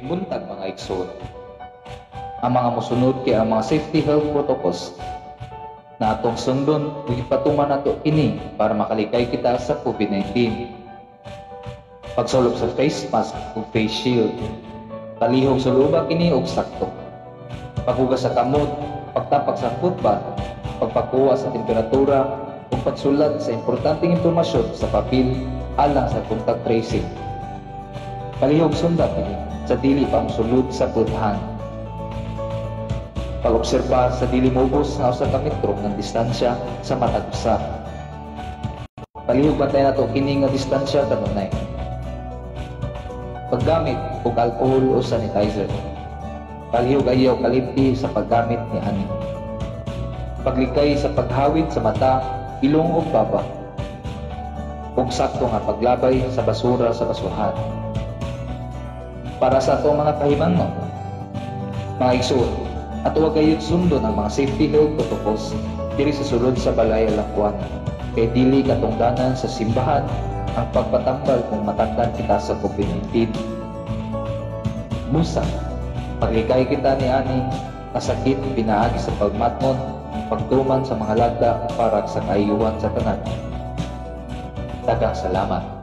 buntag mga igsoon. Ang mga musunod kay ang mga safety health protocols na atong sundon ug ipatuman nato ini para makalikay kita sa COVID-19. Pagsulog sa face mask ug face shield. Palihog sa luba kini og sakto. Paghugas sa kamot, pagtapak sa footbath, pagpakuha sa temperatura, ug pagsulat sa importanteng impormasyon sa papel alang sa contact tracing. Palihog sundat kini sa dili pa mosulod sa pulhan. Pag-obserba sa dili mubos nga usa ka metro ng distansya sa matag usa. Palihog bantay nato kini nga distansya kanunay. Paggamit og alcohol o sanitizer. Palihog ayaw kalimti sa paggamit ni ani. Paglikay sa paghawid sa mata, ilong ug baba. Ug sakto nga paglabay sa basura sa basuhan para sa ato mga kahimangon. Mga igsoon, at huwag kayong sundo ng mga safety health protocols diri sa sulod sa balay alakwan kay dili katungdanan sa simbahan ang pagpatambal kung matangkan kita sa COVID-19. Musa, paglikay kita ni Ani, kasakit pinaagi sa pagmatmon, pagtuman sa mga lagda para sa kaayuhan sa tanan. Dagang salamat.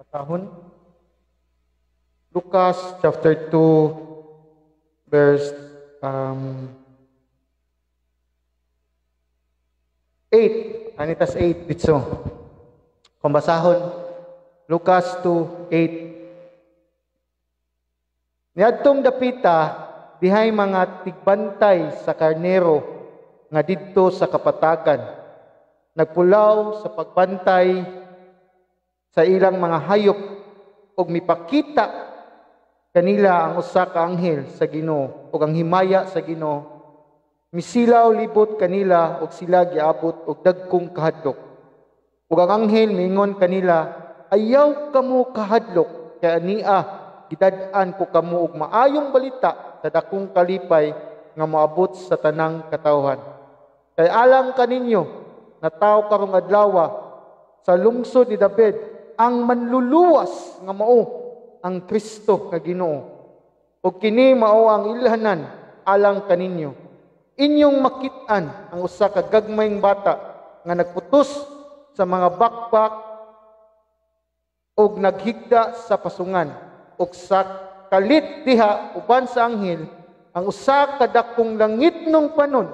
Patahon. Lucas chapter 2 verse um, 8. Anitas 8 ditso. Kung basahon Lucas 2:8. Niadtong dapita dihay mga tigbantay sa karnero nga didto sa kapatagan. Nagpulaw sa pagbantay sa ilang mga hayop ug mipakita kanila ang usa ka anghel sa Ginoo ug ang himaya sa Ginoo. Misilaw libot kanila ug sila giabot og dagkong kahadlok. Ug ang anghel mingon kanila ayaw kamo kahadlok kay ania gidad-an ko kamo og maayong balita sa dakong kalipay nga moabot sa tanang katawhan. Kay alang kaninyo na tao karong adlaw sa lungsod ni David ang manluluwas nga mao ang Kristo nga Ginoo. Ug kini mao ang ilhanan alang kaninyo. Inyong makit-an ang usa ka gagmayng bata nga nagputos sa mga bakbak ug naghigda sa pasungan ug sa kalit diha uban sa anghel ang usa ka dakong langit nung panon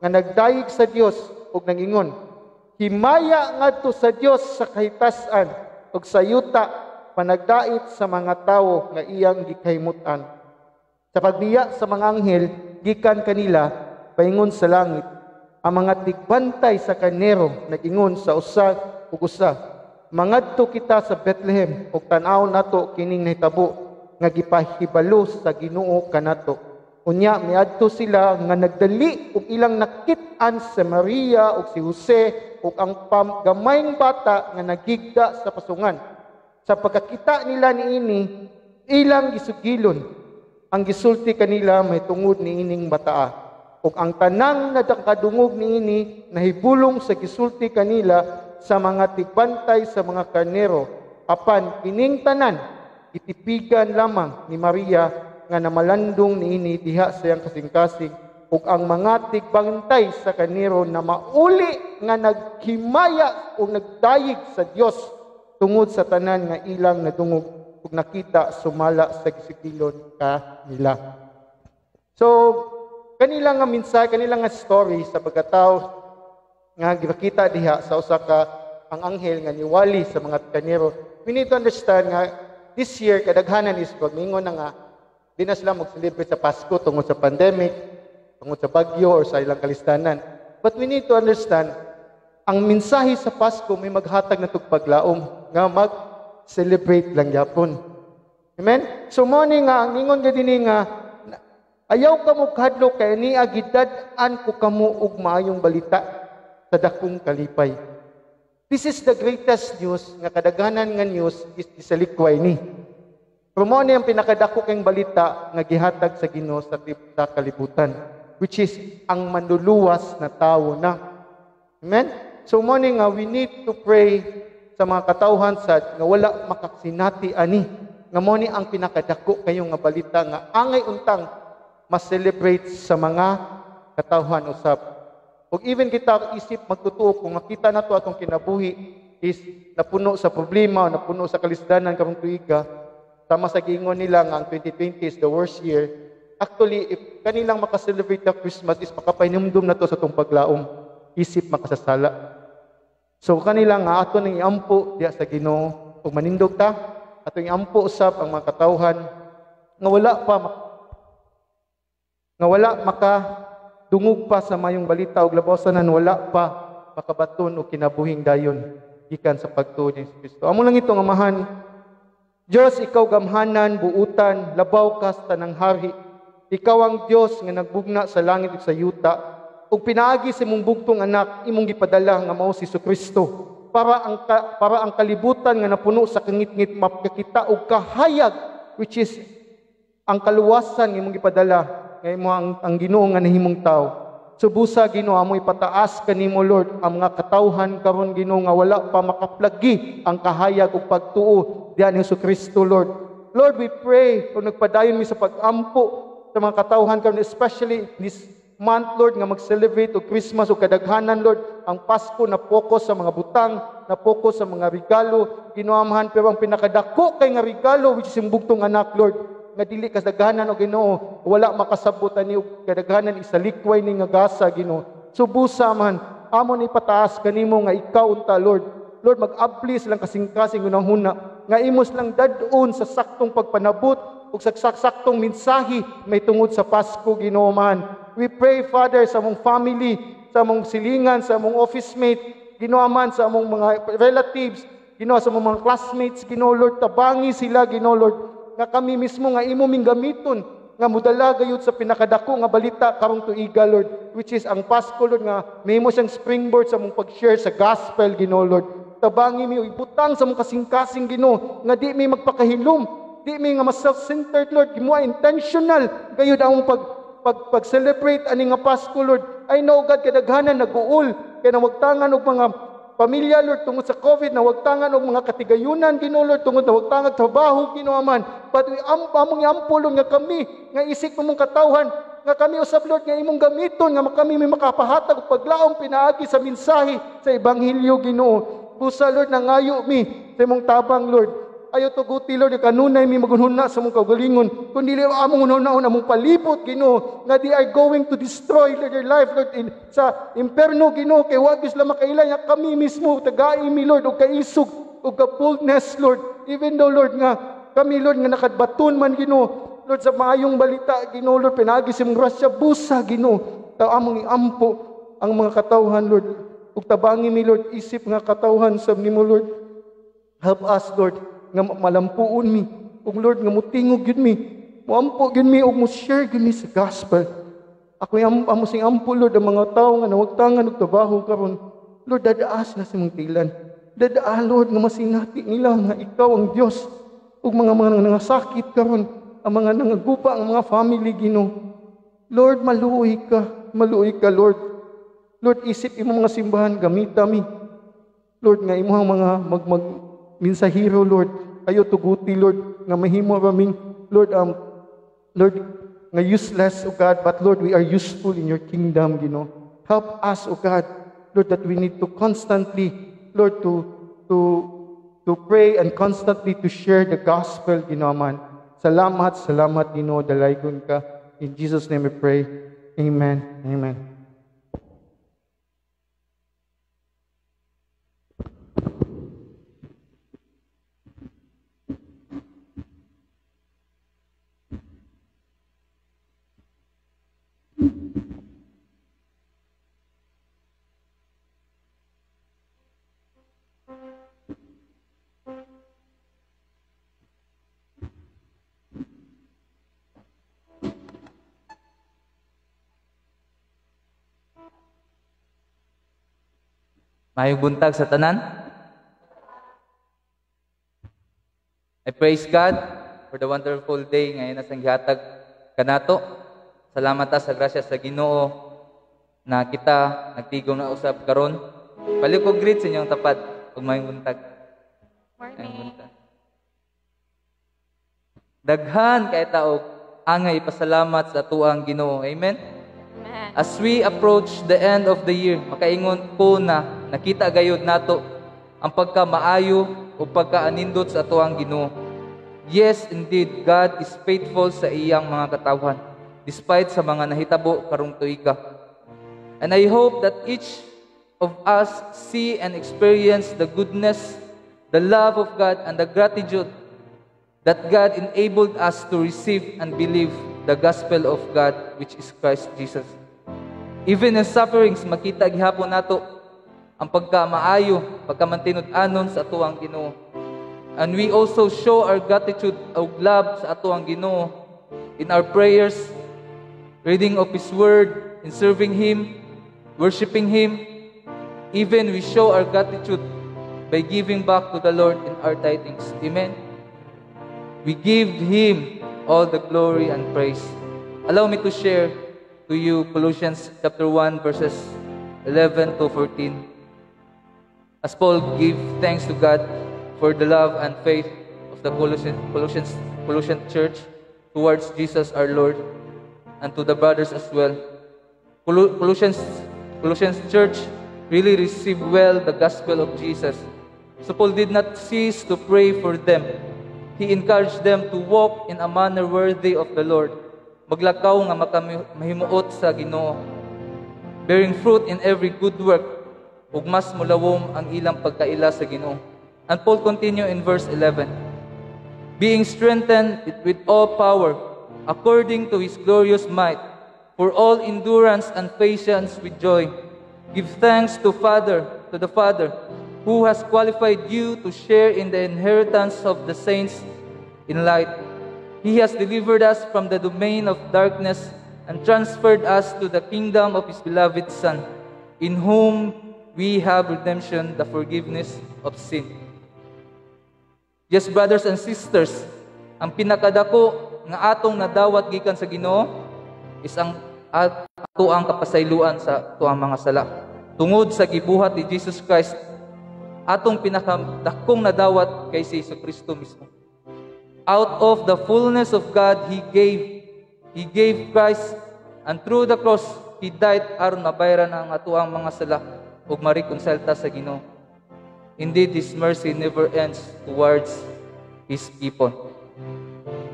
nga nagdayeg sa Dios ug nangingon himaya ngadto sa Dios sa kahitasan ug sayuta panagdait sa mga tawo nga iyang gikaymutan. Sa pagbiya sa mga anghel, gikan kanila paingon sa langit, ang mga tigbantay sa kanero nagingon sa usa ug usa, mangadto kita sa Bethlehem ug tan-aw nato kining nahitabo nga gipahibalo sa Ginoo kanato. Unya miadto sila nga nagdali ug ilang nakit-an sa Maria ug si Jose ug ang gamayng bata nga nagigda sa pasungan. Sa pagkakita nila niini, ilang gisugilon ang gisulti kanila may tungod niining bataa. Ug ang tanang nadakadungog niini nahibulong sa gisulti kanila sa mga tigbantay sa mga karnero apan kining tanan itipigan lamang ni Maria nga namalandong niini diha sa iyang kasing-kasing ug ang mga tigbantay sa karnero na mauli nga naghimaya o nagdayig sa Dios tungod sa tanan nga ilang nadungog ug nakita sumala sa gisigilon ka nila. So, kanila nga minsay, kanila nga story sa pagkatao nga gipakita diha sa usa ka ang anghel nga niwali sa mga kanero. We need to understand nga this year kadaghanan is pag mingon na nga di na sila mag-celebrate sa Pasko tungod sa pandemic, tungod sa bagyo or sa ilang kalistanan. But we need to understand ang mensahe sa Pasko may maghatag na tugpaglaom nga mag-celebrate lang yapon. Amen? So mo ni nga ang ingon gid dinhi nga ayaw ka mo kadlo kay ni agidad-an ko kamo og maayong balita sa dakong kalipay. This is the greatest news nga kadaghanan nga news is sa likway ni. Pero mo ni ang pinakadako kang balita nga gihatag sa Ginoo sa, sa kalibutan which is ang manluluwas na tao na. Amen? So mo ni nga we need to pray sa mga katawhan sad nga wala makaksinati ani nga mo ni ang pinakadako kayo nga balita nga angay untang ma-celebrate sa mga katawhan usab. Ug even kita isip magtutuo kung makita na to atong kinabuhi is napuno sa problema, napuno sa kalisdanan karong tuiga, tama sa gingon nila nga ang 2020 is the worst year. Actually, if kanilang makaselebrate na Christmas is makapainumdum na to sa tong paglaom, isip makasasala. So kanila nga ato nang iampo diya sa Ginoo ug manindog ta ato iampo usab ang mga katawhan nga wala pa nga wala maka dungog pa sa mayong balita ug labaw sanan wala pa makabaton og kinabuhing dayon gikan sa pagtuo ni Kristo. Amo lang ito nga mahan. Dios ikaw gamhanan, buutan, labaw ka sa tanang hari. Ikaw ang Dios nga nagbugna sa langit ug sa yuta ug pinaagi sa imong bugtong anak imong gipadala nga mao si Kristo para ang ka, para ang kalibutan nga napuno sa kangit-ngit mapakita og kahayag which is ang kaluwasan nga imong gipadala nga imo ang, ang Ginoo nga nahimong tao. So busa Ginoo amo ipataas kanimo Lord. Ang mga katawhan karon Ginoo nga wala pa makaplagi ang kahayag ug pagtuo diyan ni Kristo Lord. Lord, we pray kung nagpadayon mi sa pagampo sa mga katawhan karon especially this month, Lord, nga mag-celebrate o Christmas o kadaghanan, Lord, ang Pasko na focus sa mga butang, na focus sa mga regalo, ginuamahan, pero ang pinakadako kay nga regalo, which is yung bugtong anak, Lord, nga dili kasdaghanan o Ginoo wala makasabutan ni kadaghanan isa likway ni nga gasa Ginoo. So busa man amo ni pataas kanimo nga ikaw unta Lord. Lord mag-abli silang kasing-kasing unang-huna nga imos lang dadon sa saktong pagpanabot ug sa saktong mensahe may tungod sa Pasko Ginoo man. We pray Father sa among family sa among silingan sa among office mate Ginoo man sa among mga relatives Ginoo sa mga classmates Ginoo Lord tabangi sila Ginoo Lord nga kami mismo nga imo ming gamiton nga mudala gayud sa pinakadako nga balita karong tuiga Lord which is ang Pasko Lord nga mahimo siyang springboard sa mong pag-share sa gospel Ginoo Lord. Tabangi mi ibutang sa mong kasing-kasing Ginoo nga di mi magpakahilom di mi nga self-centered Lord gimo intentional gayud ang pag pag pag-celebrate ani nga Pasko Lord. I know God kadaghanan nag-uol kay nawagtangan og mga pamilya, Lord, tungod sa COVID, na wagtangan og mga katigayunan, Ginoo, Lord, tungod na wagtangan trabaho, Ginoo, man. But we am, among iampulon nga kami, nga isik mong katawhan, nga kami usab, Lord, nga imong gamiton, nga kami may makapahatag og paglaom pinaagi sa mensahe sa Ebanghelyo, Ginoo. Busa, Lord, nangayo mi sa imong tabang, Lord. Ayaw to guti, Lord, kanunay mi magunhuna sa mong kaugalingon. Kung dili among hunhunaon among palibot, Ginoo, nga they are going to destroy Lord, their life, Lord, in, sa imperno, Ginoo, kay wagis lang makailay, nga kami mismo, tagai mi, Lord, o kaisog, o ka-boldness, Lord. Even though, Lord, nga kami, Lord, nga nakadbaton man, Ginoo, Lord, sa maayong balita, Ginoo, Lord, pinagi sa mong grasya, busa, Ginoo, ta among iampo ang mga katawhan, Lord. Ug tabangi mi, Lord, isip nga katawhan sa nimo, Lord. Help us, Lord, nga malampuon mi. Ug Lord, nga mutingog yun mi. Muampo yun mi, ug mo share yun mi sa gospel. Ako yung amo sing ampo, Lord, ang mga tao nga nawagtangan og trabaho karon. Lord, dadaas na sa mong tilan. Dadaa, Lord, nga masinati nila nga ikaw ang Dios. Ug mga mga nangasakit karon, ang mga nangagupa, ang mga family, Ginoo. Lord, maluoy ka. Maluoy ka, Lord. Lord, isip imo mga simbahan, gamita mi. Lord, nga imuhang mga mag, mag minsahiro, Lord, ayo tuguti, Lord, nga mahimo raming, Lord, um, Lord, nga useless, O God, but Lord, we are useful in your kingdom, you know. Help us, O God, Lord, that we need to constantly, Lord, to, to, to pray and constantly to share the gospel, ginaman. Salamat, salamat, Ginoo, dalaygon ka. In Jesus' name we pray. Amen. Amen. Mayong buntag sa tanan. I praise God for the wonderful day ngayon na sang gihatag kanato. Salamat ta sa grasya sa Ginoo na kita nagtigom na usab karon. Paliko greet sa inyong tapat ug mayong buntag. Morning. buntag. Daghan kay taog angay pasalamat sa tuang Ginoo. Amen. Amen. As we approach the end of the year, makaingon ko na nakita gayud nato ang pagkamaayo o pagkaanindot sa atuang Ginoo. Yes, indeed, God is faithful sa iyang mga katawhan despite sa mga nahitabo karong tuiga. And I hope that each of us see and experience the goodness, the love of God, and the gratitude that God enabled us to receive and believe the gospel of God, which is Christ Jesus. Even in sufferings, makita gihapon nato ang pagkamaayo, pagkamantinud-anon sa atuang Ginoo. And we also show our gratitude o love sa atuang Ginoo in our prayers, reading of His Word, in serving Him, worshiping Him. Even we show our gratitude by giving back to the Lord in our tithings. Amen. We give Him all the glory and praise. Allow me to share to you Colossians chapter 1 verses 11 to 14. As Paul gave thanks to God for the love and faith of the Colossian, Colossians, Colossian church towards Jesus our Lord and to the brothers as well. Colo- Colossians, Colossians church really received well the gospel of Jesus. So Paul did not cease to pray for them. He encouraged them to walk in a manner worthy of the Lord. Maglakaw nga makamahimuot sa Ginoo. Bearing fruit in every good work, ug mas mulawom ang ilang pagkaila sa Ginoo. And Paul continue in verse 11. Being strengthened with all power, according to his glorious might, for all endurance and patience with joy. Give thanks to Father, to the Father, who has qualified you to share in the inheritance of the saints in light. He has delivered us from the domain of darkness and transferred us to the kingdom of his beloved Son, in whom we have redemption, the forgiveness of sin. Yes, brothers and sisters, ang pinakadako nga atong nadawat gikan sa Ginoo is ang ato ang kapasayloan sa tuang mga sala. Tungod sa gibuhat ni Jesus Christ, atong pinakadakong nadawat kay si Jesu Kristo mismo. Out of the fullness of God, He gave, He gave Christ, and through the cross, He died aron mabayaran ang atuang mga sala ug ma-reconcile ta sa Ginoo. Indeed, His mercy never ends towards His people.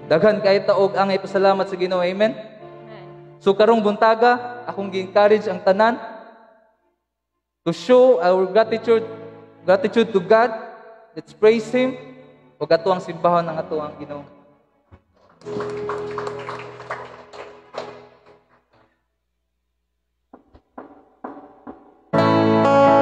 Daghan kay taog ang ipasalamat sa Ginoo. Amen. Amen. So karong buntaga, akong gi-encourage ang tanan to show our gratitude gratitude to God. Let's praise Him. Ug ato ang simbahon ng ato ang Ginoo. When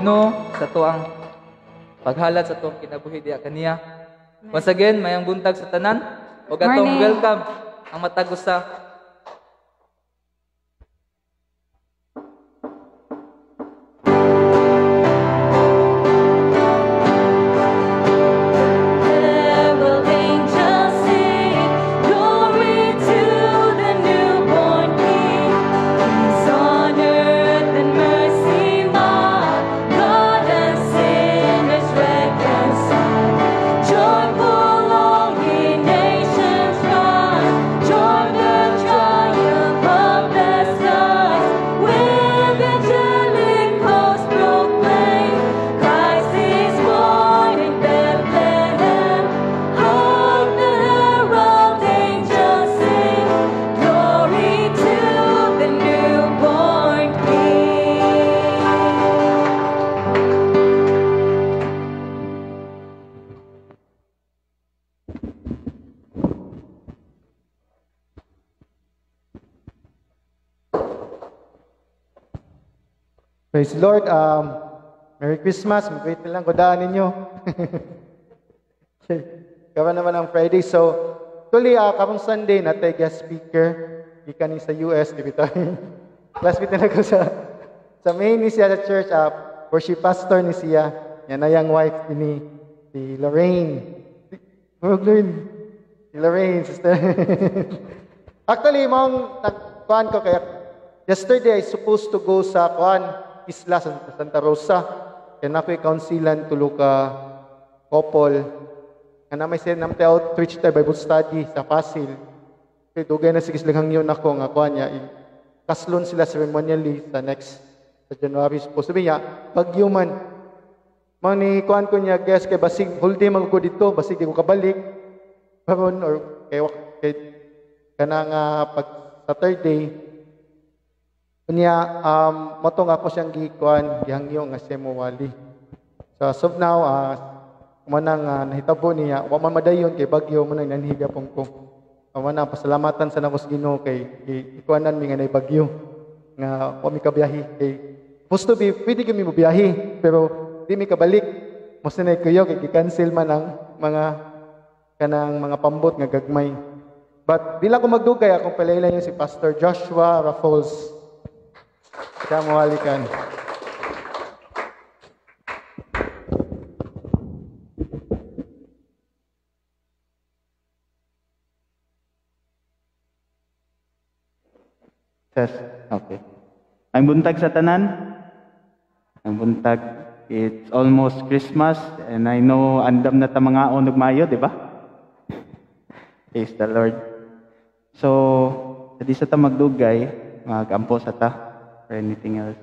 Ginoo sa tuang paghalat sa tuang kinabuhi diya kaniya. Once again, mayang buntag sa tanan. O atong welcome ang matag usa Praise the Lord. Um, Merry Christmas. Na lang ko daan ninyo. okay. Kawa naman ang Friday. So, tuloy, uh, karong Sunday, natay guest speaker. Gikan ni sa US, di ba Classmate na ako sa sa main ni siya sa church, uh, worship pastor ni siya. Yan na yung wife ni si Lorraine. Oh, Lorraine. Si Lorraine, sister. Actually, mong nagkuhan ko kaya yesterday I supposed to go sa kuhan, isla sa Santa Rosa. Kaya na ko'y counsilan tulo ka couple. Nga na may sin namte outreach tayo Bible study sa Pasil. Kaya dugay na sige silang hangyon ako nga kuhan niya. i- Kaslon sila ceremonially sa next sa January. To be niya, bagyo man. Mga ni kuhan ko niya, guess kay basig, whole day mag dito, basig di ko kabalik. Karon or kay, kay kana nga pag sa third day Unya, um, matong ako siyang gikuan, gihangyo nga siya mawali. So as of now, uh, manang uh, nahitabo niya, wa man madayon kay bagyo man nang nanhiga pong ko. Uh, manang pasalamatan sa nakos Ginoo kay ikuanan mi nga nay bagyo nga wa mi kabiyahe kay supposed to be pwede kami mo biyahe pero di mi kabalik. Mas na kuyo kay gi-cancel man ang mga kanang mga pambot nga gagmay. But dila ko magdugay akong palailan yung si Pastor Joshua Raffles. Siya mawalikan. Yes, okay. Ang buntag sa tanan. Ang buntag, it's almost Christmas and I know andam na ta mga onog mayo, di ba? Praise the Lord. So, di sa ta magdugay, magampo sa ta or anything else.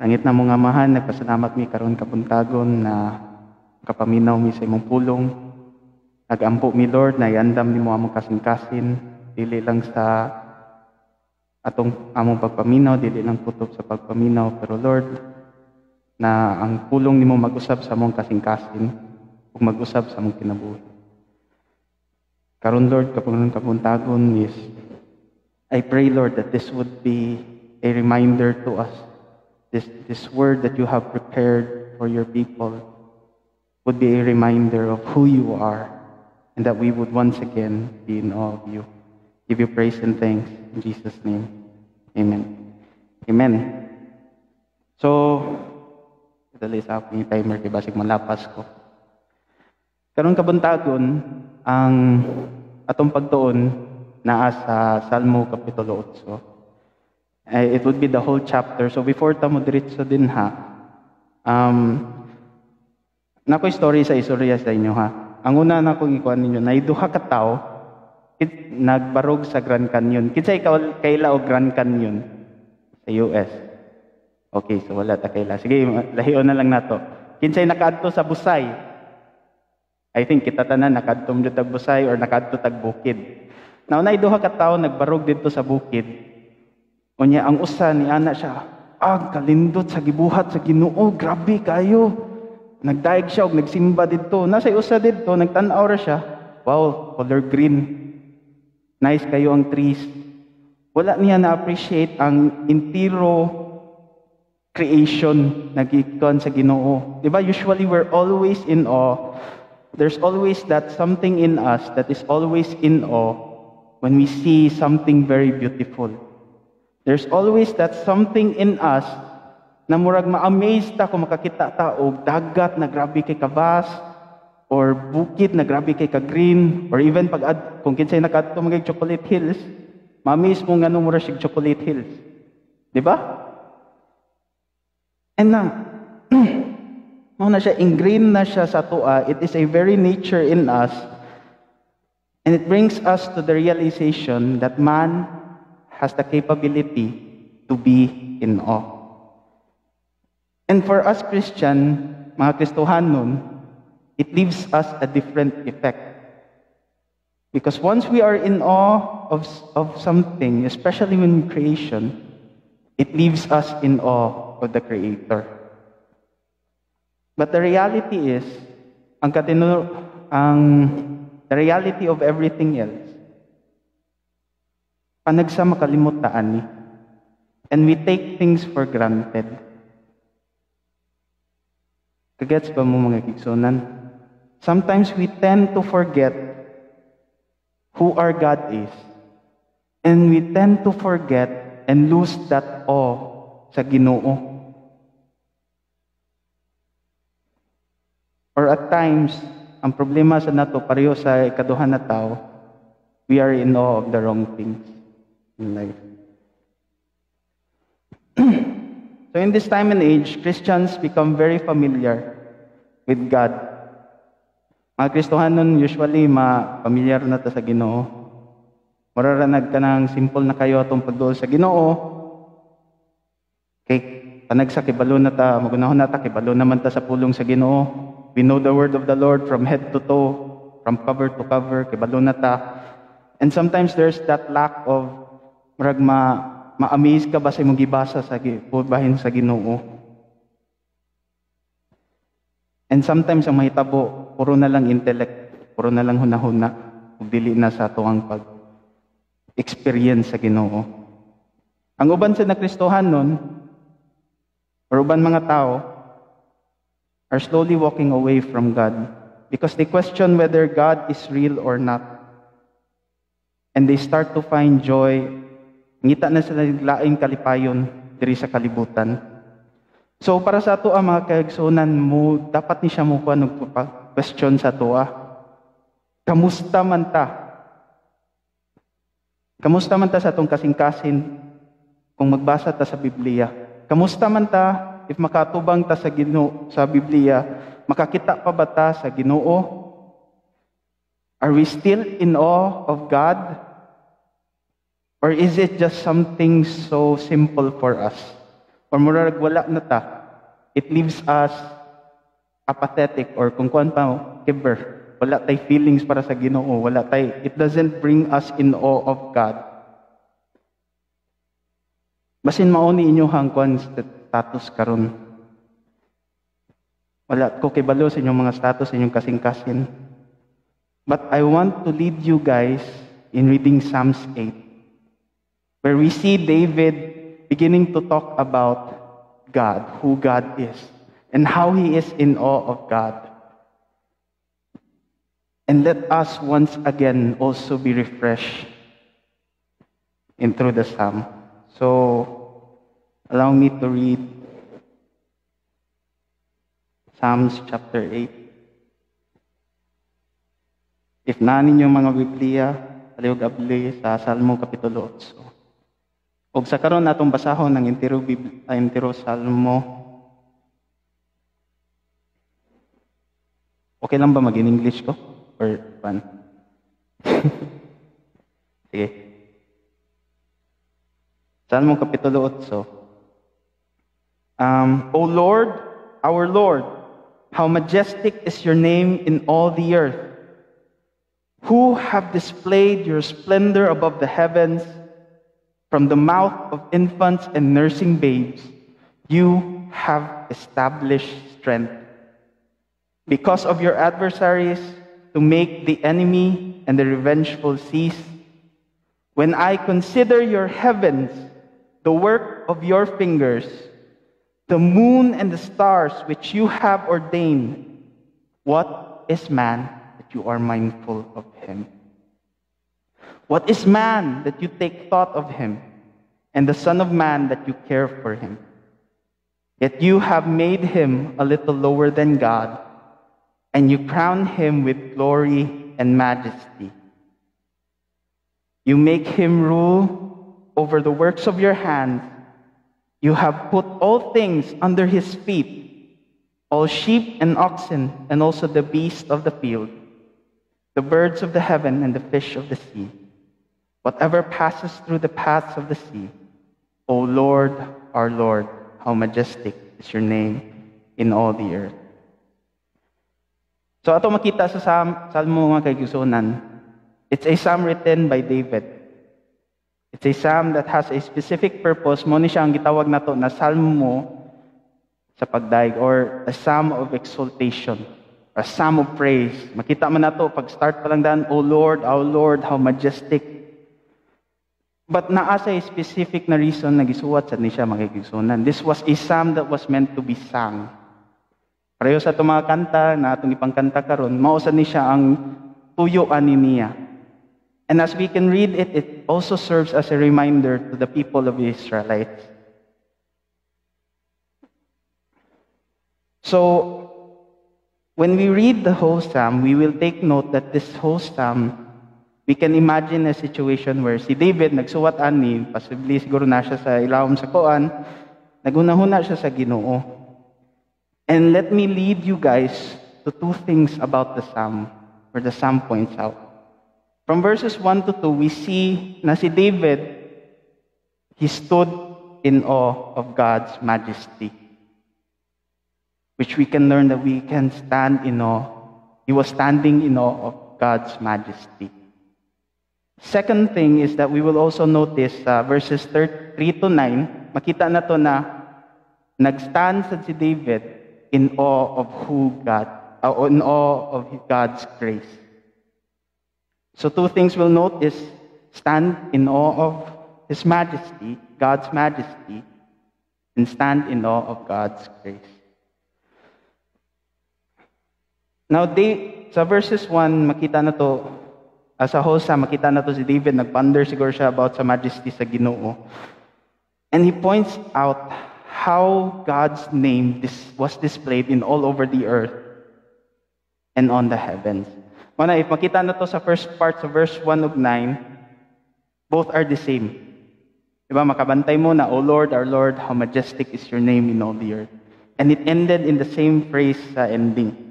Langit na mga mahan, nagpasalamat mi karon kapuntagon na kapaminaw mi sa imong pulong. Nagampo mi Lord na iandam ni mo among kasing-kasin, dili lang sa atong among pagpaminaw dili lang kutob sa pagpaminaw pero Lord na ang pulong nimo mag-usab sa among kasing-kasing ug mag-usab sa among kinabuhi. Karon Lord kapuntagon is I pray Lord that this would be a reminder to us this this word that you have prepared for your people would be a reminder of who you are and that we would once again be in awe of you. Give you praise and thanks in Jesus' name. Amen. Amen. So, dali sa akong timer kay basig malapas ko. Karon kabuntagon ang atong pagtuon naa sa Salmo kapitulo 8. Eh, it would be the whole chapter. So before ta mo diretso din ha. Um nako story sa istorya sa inyo ha. Ang una na kong ikuan ninyo, na duha ka tawo kit, nagbarog sa Grand Canyon. Kinsay ikaw kaila og Grand Canyon sa US? Okay, so wala ta kaila. Sige, lahiyon na lang nato. Kinsay nakaadto sa Busay? I think kita tanan nakaadto mo tag Busay or nakaadto tag bukid. Now, na duha ka tawo nagbarog dito sa bukid. Unya ang usa ni ana siya, ag kalindot sa gibuhat sa Ginoo, grabe kayo. Nagdaig siya og nagsimba didto. Nasa usa didto, nagtan-aw ra siya. Wow, color green. Nice kayo ang trees. Wala niya na-appreciate ang intiro creation na gikon sa Ginoo. 'Di ba? Usually we're always in awe. There's always that something in us that is always in awe when we see something very beautiful. There's always that something in us na murag ma-amaze ta kung makakita ta og dagat na grabe kay kabas or bukid na grabe kay ka-green or even pag ad, kung kinsay nakadto magay chocolate hills, ma-amaze mo ngano mura sig chocolate hills. Di ba? And na, mo na siya, ingrained na siya sa tua. It is a very nature in us. And it brings us to the realization that man has the capability to be in awe. And for us Christian, mga Kristohanon, it leaves us a different effect. Because once we are in awe of, of something, especially when creation, it leaves us in awe of the Creator. But the reality is, ang ang the reality of everything else, panagsa makalimot ta ani. And we take things for granted. Kagets ba mo mga kigsonan? Sometimes we tend to forget who our God is. And we tend to forget and lose that awe sa Ginoo. Or at times, ang problema sa nato pareho sa ikaduhan na tao, we are in awe of the wrong things. so in this time and age, Christians become very familiar with God. Mga Kristohanon, usually, ma-familiar na ta sa ginoo. Mararanag ka ng simple na kayo atong pagduol sa ginoo. Kay tanag sa kibalo na ta, magunahon na ta, kibalo naman ta sa pulong sa ginoo. We know the word of the Lord from head to toe, from cover to cover, kibalo na ta. And sometimes there's that lack of murag ma ma-amaze ka ba sa imong gibasa sa bahin sa Ginoo. And sometimes ang mahitabo, puro na lang intellect, puro na lang hunahuna, ug dili na sa tuwang pag experience sa Ginoo. Ang uban sa nakristohan nun, or uban mga tao, are slowly walking away from God because they question whether God is real or not. And they start to find joy. Ngita na sila ng laing kalipayon diri sa kalibutan. So para sa ato ang mga kaigsunan mo, dapat ni siya mo kuha question sa ato ah. Kamusta man ta? Kamusta man ta sa atong kasing-kasin kung magbasa ta sa Biblia? Kamusta man ta if makatubang ta sa Ginoo sa Biblia? Makakita pa ba ta sa Ginoo? Are we still in awe of God? Or is it just something so simple for us? Or murag wala na ta? It leaves us apathetic or kung kuan pa, giver. Wala tay feelings para sa Ginoo, wala tay. It doesn't bring us in awe of God. Basin mauni inyuhang kwan status karon. Wala ko kibalo sa inyong mga status, inyong kasing-kasin. But I want to lead you guys in reading Psalms 8, where we see David beginning to talk about God, who God is, and how he is in awe of God. And let us once again also be refreshed in through the psalm. So, allow me to read Psalms chapter 8. If na ninyo mga Biblia, aliog abli sa Salmo Kapitulo 8. Og sa karon natong basahon ng entero Bib- ah, entero Salmo. Okay lang ba mag English ko or pan? Sige. Salmo Kapitulo 8. Um, o Lord, our Lord, how majestic is your name in all the earth. Who have displayed your splendor above the heavens from the mouth of infants and nursing babes, you have established strength. Because of your adversaries, to make the enemy and the revengeful cease. When I consider your heavens, the work of your fingers, the moon and the stars which you have ordained, what is man that you are mindful of him? What is man that you take thought of him, and the Son of Man that you care for him? Yet you have made him a little lower than God, and you crown him with glory and majesty. You make him rule over the works of your hands. You have put all things under his feet, all sheep and oxen, and also the beasts of the field, the birds of the heaven and the fish of the sea, whatever passes through the paths of the sea. O Lord, our Lord, how majestic is your name in all the earth. So ato makita sa Psalm, Salmo mga kaigusunan, it's a psalm written by David. It's a psalm that has a specific purpose. Mo ni siya ang gitawag nato na salmo sa pagdaig or a psalm of exaltation, a psalm of praise. Makita man nato pag start pa lang dan, O Lord, our Lord, how majestic. But naa sa specific na reason na gisuwat sa ni siya mga. This was a psalm that was meant to be sung. Pareho sa itong mga kanta na atong ipangkanta karon, mausa ni siya ang tuyo ani niya. And as we can read it, it also serves as a reminder to the people of the Israelites. So, when we read the whole psalm, we will take note that this whole psalm, we can imagine a situation where si David nagsuwat ani, possibly siguro na siya sa ilawom sa koan, nagunahuna siya sa Ginoo. And let me lead you guys to two things about the psalm, where the psalm points out. From verses 1 to 2, we see na si David, he stood in awe of God's majesty, which we can learn that we can stand in awe. He was standing in awe of God's majesty. Second thing is that we will also notice uh, verses 3 to 9, makita na to na nagstand sa si David in awe of who God, uh, in awe of God's grace. So two things we'll note is stand in awe of His majesty, God's majesty, and stand in awe of God's grace. Now, they, sa verses 1, makita na to, uh, sa Hosa, makita na to si David, nagponder siguro siya about sa majesty sa ginoo. And he points out how God's name was displayed in all over the earth and on the heavens. Mana, if makita na to sa first part, sa verse 1 of 9, both are the same. Diba, makabantay mo na, O Lord, our Lord, how majestic is your name in all the earth. And it ended in the same phrase sa ending.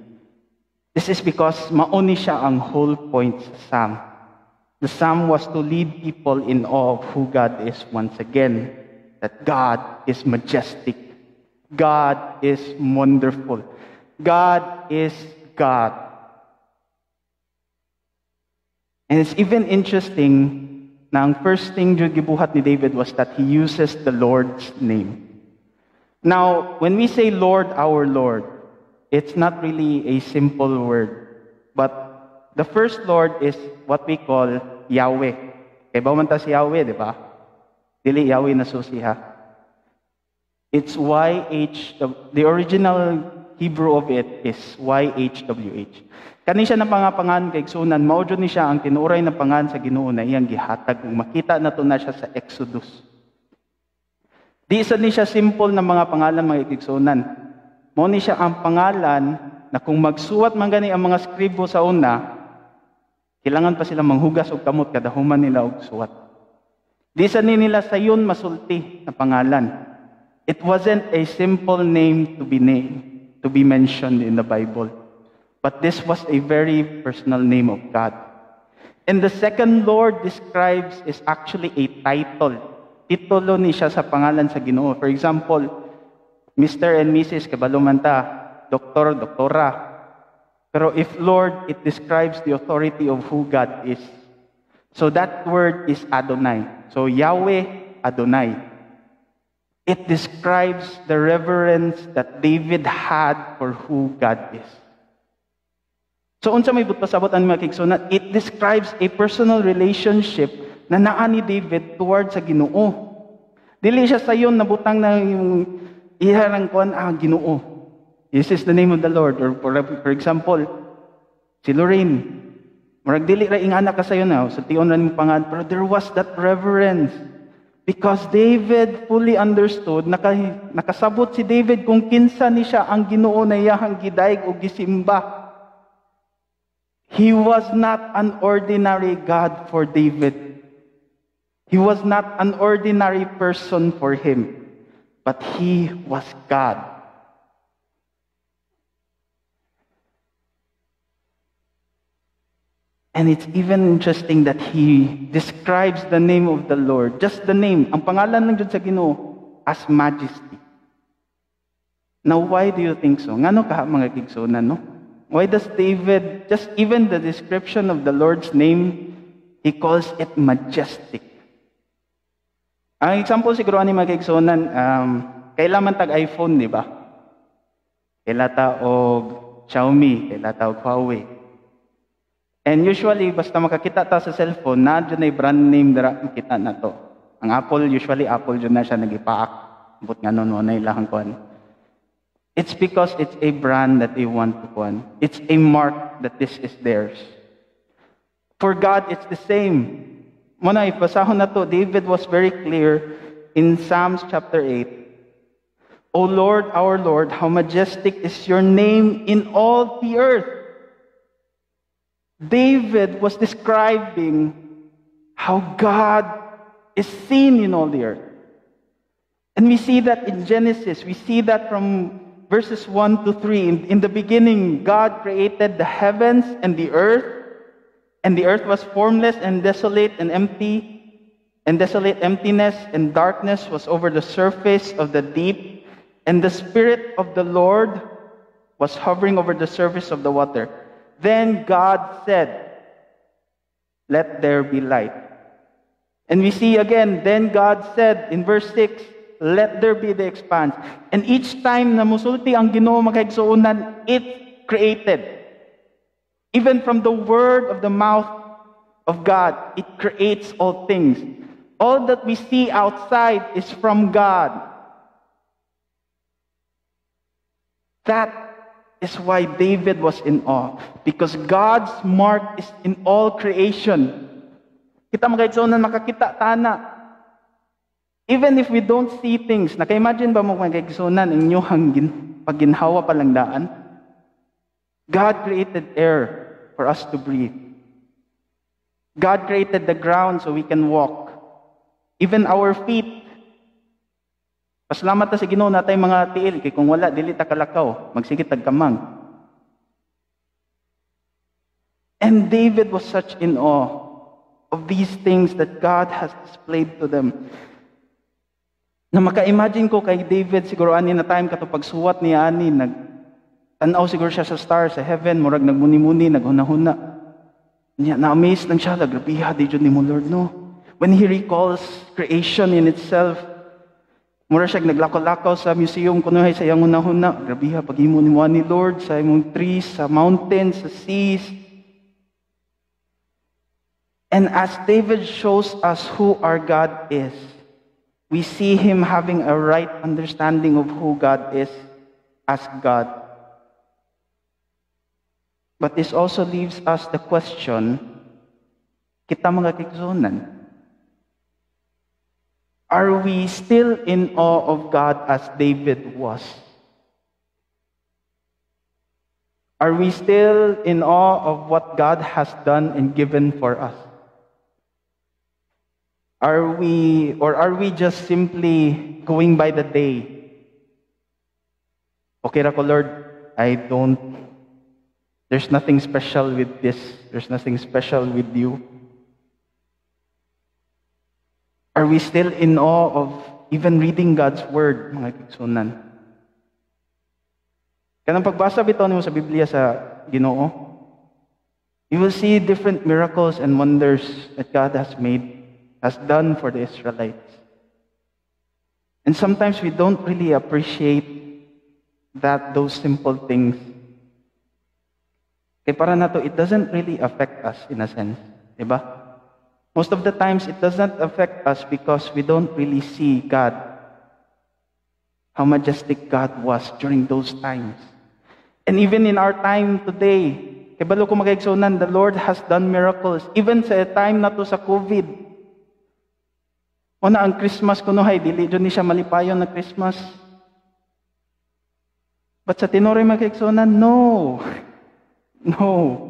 This is because mauni siya ang whole point sa psalm. The psalm was to lead people in awe of who God is once again. That God is majestic. God is wonderful. God is God. And it's even interesting na ang first thing jud gibuhat ni David was that he uses the Lord's name. Now, when we say Lord, our Lord, it's not really a simple word. But the first Lord is what we call Yahweh. Kaya ba man si Yahweh, di ba? Dili Yahweh na susiha. It's YH, the, original Hebrew of it is YHWH. Kani siya na pangapangan kay Sunan, mao ni siya ang tinuray na pangan sa Ginoo na iyang gihatag ug makita nato na siya sa Exodus. Di isa ni siya simple na mga pangalan mga igsunan. Ni siya ang pangalan na kung magsuwat man gani ang mga skribo sa una, kailangan pa sila manghugas og kamot kada human nila og suwat. Di isa ni nila sayon masulti na pangalan. It wasn't a simple name to be named, to be mentioned in the Bible. But this was a very personal name of God. And the second Lord describes is actually a title. Titulo ni siya sa pangalan sa Ginoo. For example, Mr. and Mrs. Kabalumanta, Doktor, Doktora. Pero if Lord, it describes the authority of who God is. So that word is Adonai. So Yahweh, Adonai. It describes the reverence that David had for who God is. So unsa may pasabot ang mga kigsunan, it describes a personal relationship na naa ni David towards sa Ginoo. Dili siya sayon nabutang na yung iharang kuan ah Ginoo. This is the name of the Lord or for, for example, si Lorraine. Murag dili ra ingana ka sayo na sa tion ni pangan pero there was that reverence because David fully understood naka, nakasabot si David kung kinsa ni siya ang Ginoo na iyahang gidayeg o gisimba. He was not an ordinary God for David. He was not an ordinary person for him, but he was God. And it's even interesting that he describes the name of the Lord, just the name, ang pangalan ng Diyos sa Ginoo, as majesty. Now, why do you think so? Ngano ka mga kigsunan, no? Why does David, just even the description of the Lord's name, he calls it majestic? Ang example siguro ani mga kaigsunan, um, kailangan tag iPhone, di ba? Kailata og Xiaomi, kailata og Huawei. And usually, basta makakita ta sa cellphone, na dyan ay brand name dara kita na to. Ang Apple, usually Apple dyan na siya nagipaak. But nga nun, na ilahang kuhan. It's because it's a brand that they want to kuhan. It's a mark that this is theirs. For God, it's the same. Muna, ipasahon na to, David was very clear in Psalms chapter 8. O Lord, our Lord, how majestic is your name in all the earth. David was describing how God is seen in all the earth. And we see that in Genesis. We see that from verses 1 to 3. In, in the beginning, God created the heavens and the earth. And the earth was formless and desolate and empty, and desolate emptiness and darkness was over the surface of the deep, and the Spirit of the Lord was hovering over the surface of the water. Then God said, Let there be light. And we see again, then God said in verse 6, Let there be the expanse. And each time na musulti ang Ginoo makaigsuunan, it created. Even from the word of the mouth of God, it creates all things. All that we see outside is from God. That is why David was in awe. Because God's mark is in all creation. Kita makakita tana. Even if we don't see things, naka-imagine ba mo mga kaigsunan, inyong pagginhawa palang daan? God created air for us to breathe. God created the ground so we can walk. Even our feet. Pasalamat ta sa Ginoo natay mga tiil kay kung wala dili ta kalakaw, magsigit tag kamang. And David was such in awe of these things that God has displayed to them. Na maka-imagine ko kay David siguro ani na time kato pagsuwat ni ani nag tanaw siguro siya sa star sa heaven murag nagmuni-muni naghuna-huna. Na-amaze lang siya, grabiha di ni mo Lord no. when he recalls creation in itself. Mura siya naglakaw-lakaw sa museum kuno sa iyang una-huna. Grabe ha, paghimo ni mo ni Lord sa imong trees, sa mountains, sa seas. And as David shows us who our God is, we see him having a right understanding of who God is as God. But this also leaves us the question, kita mga are we still in awe of God as David was? Are we still in awe of what God has done and given for us? Are we, or are we just simply going by the day? Okay, Rako Lord, I don't, there's nothing special with this. There's nothing special with you. Are we still in awe of even reading God's Word, mga kigsunan? Kanang pagbasa bitaw nimo sa Biblia sa Ginoo, you will see different miracles and wonders that God has made, has done for the Israelites. And sometimes we don't really appreciate that those simple things. Kaya para na to, it doesn't really affect us in a sense. Diba? Most of the times, it does not affect us because we don't really see God, how majestic God was during those times. And even in our time today, kibalo ko magaigsunan, the Lord has done miracles. Even sa time na to sa COVID. Una ang Christmas kuno hay dili jud ni siya malipayon na Christmas. But sa tinore magaigsunan, no. No.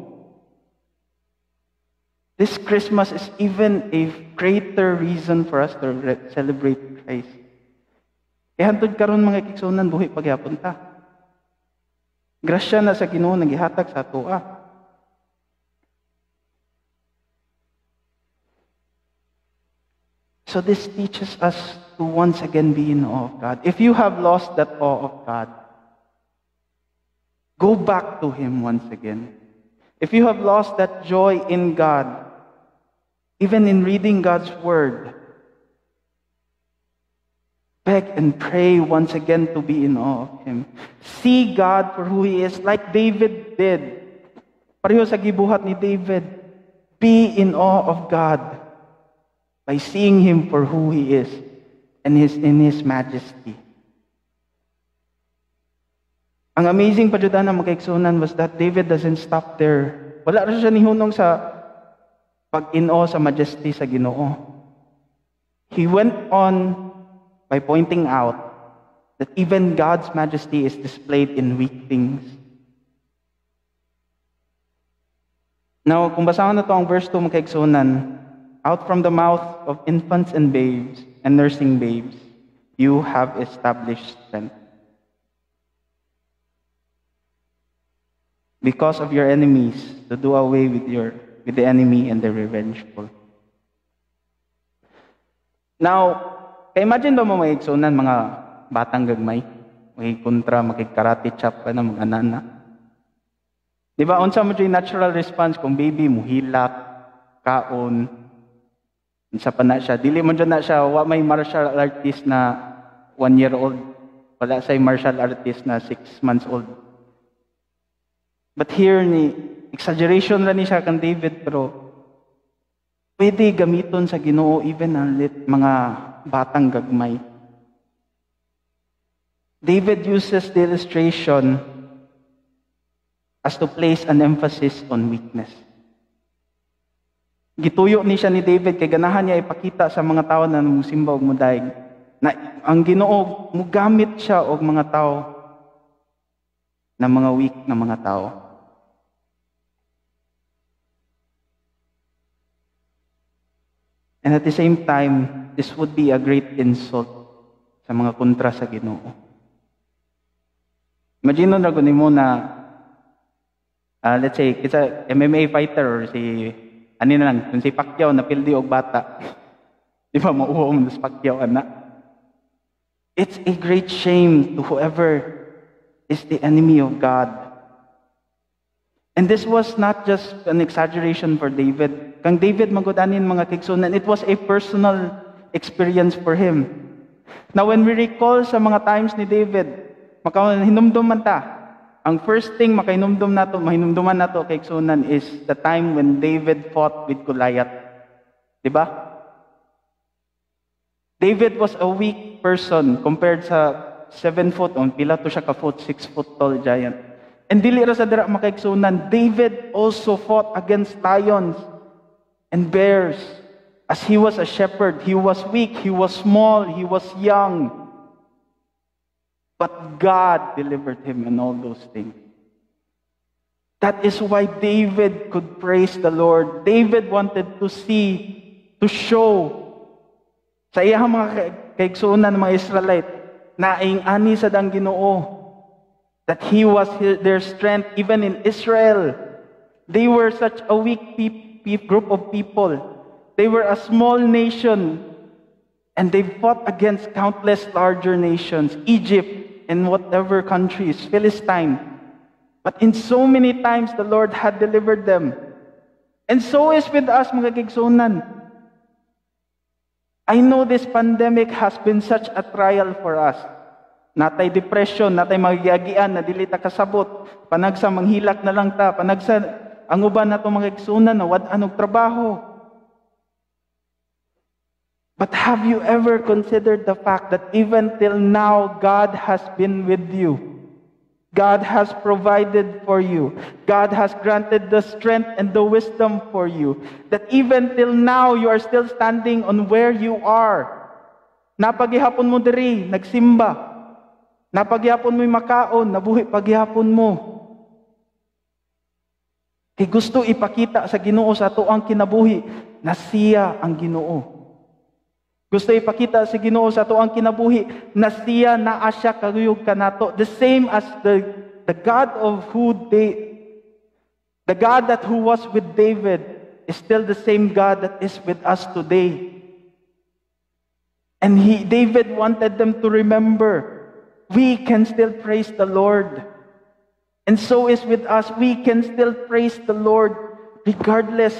This Christmas is even a greater reason for us to celebrate Christ. Eh, Kaya hantod karon mga kiksunan buhi pagyapon ta. Grasya na sa Ginoo nagihatag sa atoa. Ah. So this teaches us to once again be in awe of God. If you have lost that awe of God, go back to Him once again. If you have lost that joy in God, even in reading God's Word, beg and pray once again to be in awe of Him. See God for who He is, like David did. Pareho sa gibuhat ni David. Be in awe of God by seeing Him for who He is and his, in His majesty. Ang amazing pa dyan na was that David doesn't stop there. Wala rin siya nihunong sa pag-in-awe sa majesty sa Ginoo. He went on by pointing out that even God's majesty is displayed in weak things. Now, kung basahan na to ang verse 2 magkaigsunan, out from the mouth of infants and babes and nursing babes, you have established strength. Because of your enemies, to do away with your with the enemy and the revengeful. Now, imagine ba mo maigsunan mga batang gagmay? May kontra, makikkarate chop ka na mga nana. Di ba, unsa mo yung natural response kung baby mo hilak, kaon, unsa pa na siya. Dili mo dyan na siya, wa may martial artist na one year old. Wala say martial artist na six months old. But here ni exaggeration ra ni siya kang David pero pwede gamiton sa Ginoo even ang lit, mga batang gagmay. David uses the illustration as to place an emphasis on weakness. Gituyo ni siya ni David kay ganahan niya ipakita sa mga tao na musimba og mudaig na ang Ginoo mugamit siya og mga tao na mga weak na mga tao. And at the same time, this would be a great insult sa mga kontra sa Ginoo. Imagine na guni mo na ah, let's say kita MMA fighter or si ano na lang, kung si Pacquiao na pildi og bata. Di ba mauho mo sa Pacquiao anak? It's a great shame to whoever is the enemy of God. And this was not just an exaggeration for David. Kang David magudanin mga kigsunan, it was a personal experience for him. Now when we recall sa mga times ni David, makahinumdum man ta, ang first thing makahinumdum nato, mahinumduman nato kay kigsunan is the time when David fought with Goliath. 'Di ba? David was a weak person compared sa 7 foot, on pila to siya ka foot, 6 foot tall giant. And dili ra sa dira makaigsunan, David also fought against lions and bears. As he was a shepherd, he was weak, he was small, he was young. But God delivered him in all those things. That is why David could praise the Lord. David wanted to see, to show sa iyang mga ka- kaigsunan ng mga Israelite na ing ani sa dang Ginoo that he was their strength even in Israel. They were such a weak peop- peop- group of people. They were a small nation and they fought against countless larger nations, Egypt and whatever countries, Philistine. But in so many times the Lord had delivered them. And so is with us mga kigsunan. I know this pandemic has been such a trial for us. Natay depression, natay magigiagian, na dili ta kasabot. Panagsa manghilak na lang ta, panagsa ang uban na itong mga igsunan na wad anog trabaho. But have you ever considered the fact that even till now, God has been with you? God has provided for you. God has granted the strength and the wisdom for you. That even till now, you are still standing on where you are. Napagihapon mo diri, nagsimba. Napagyapon mo'y makaon, nabuhi pagyapon mo. Kay gusto ipakita sa Ginoo sa ato ang kinabuhi na siya ang Ginoo. Gusto ipakita sa Ginoo sa ato ang kinabuhi na siya na asya kaguyog kanato. The same as the the God of who they the God that who was with David is still the same God that is with us today. And he David wanted them to remember we can still praise the Lord. And so is with us. We can still praise the Lord regardless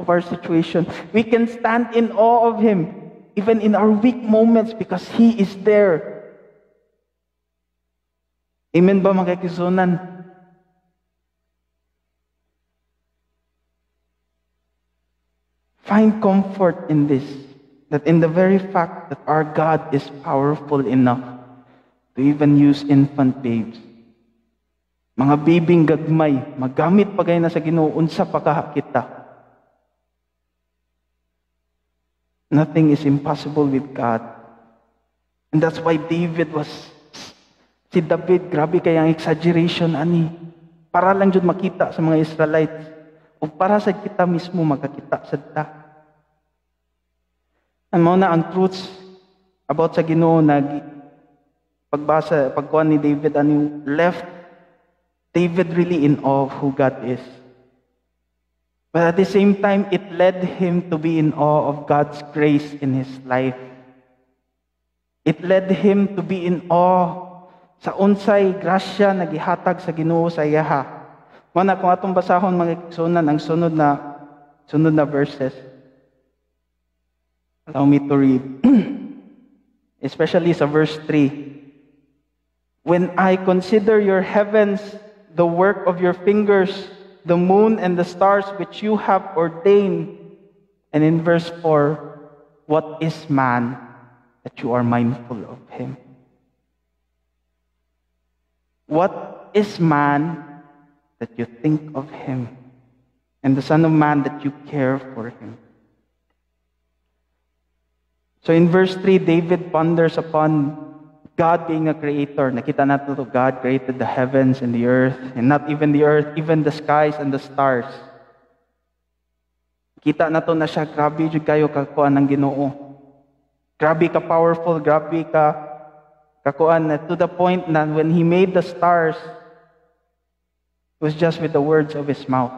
of our situation. We can stand in awe of Him even in our weak moments because He is there. Amen ba mga kisunan? Find comfort in this, that in the very fact that our God is powerful enough to even use infant babes. Mga bibing gagmay, magamit pa kayo na sa Ginoo unsa pa kita. Nothing is impossible with God. And that's why David was si David, grabe kaya ang exaggeration ani. Para lang jud makita sa mga Israelites o para sa kita mismo makakita sa ta. Ano na ang truths about sa Ginoo na pagbasa, pagkuhan ni David, ano left David really in awe of who God is. But at the same time, it led him to be in awe of God's grace in his life. It led him to be in awe sa unsay grasya na gihatag sa Ginoo sa iyaha. Mana kung atong basahon mga sunan ang sunod na sunod na verses. Allow me to read. Especially sa verse 3. When I consider your heavens, the work of your fingers, the moon and the stars which you have ordained. And in verse 4, what is man that you are mindful of him? What is man that you think of him? And the Son of Man that you care for him? So in verse 3, David ponders upon God being a creator. Nakita natin to God created the heavens and the earth, and not even the earth, even the skies and the stars. Kita na to na siya, grabe jud kayo kakuan ng Ginoo. Grabe ka powerful, grabe ka kakuan na to the point na when he made the stars, it was just with the words of his mouth.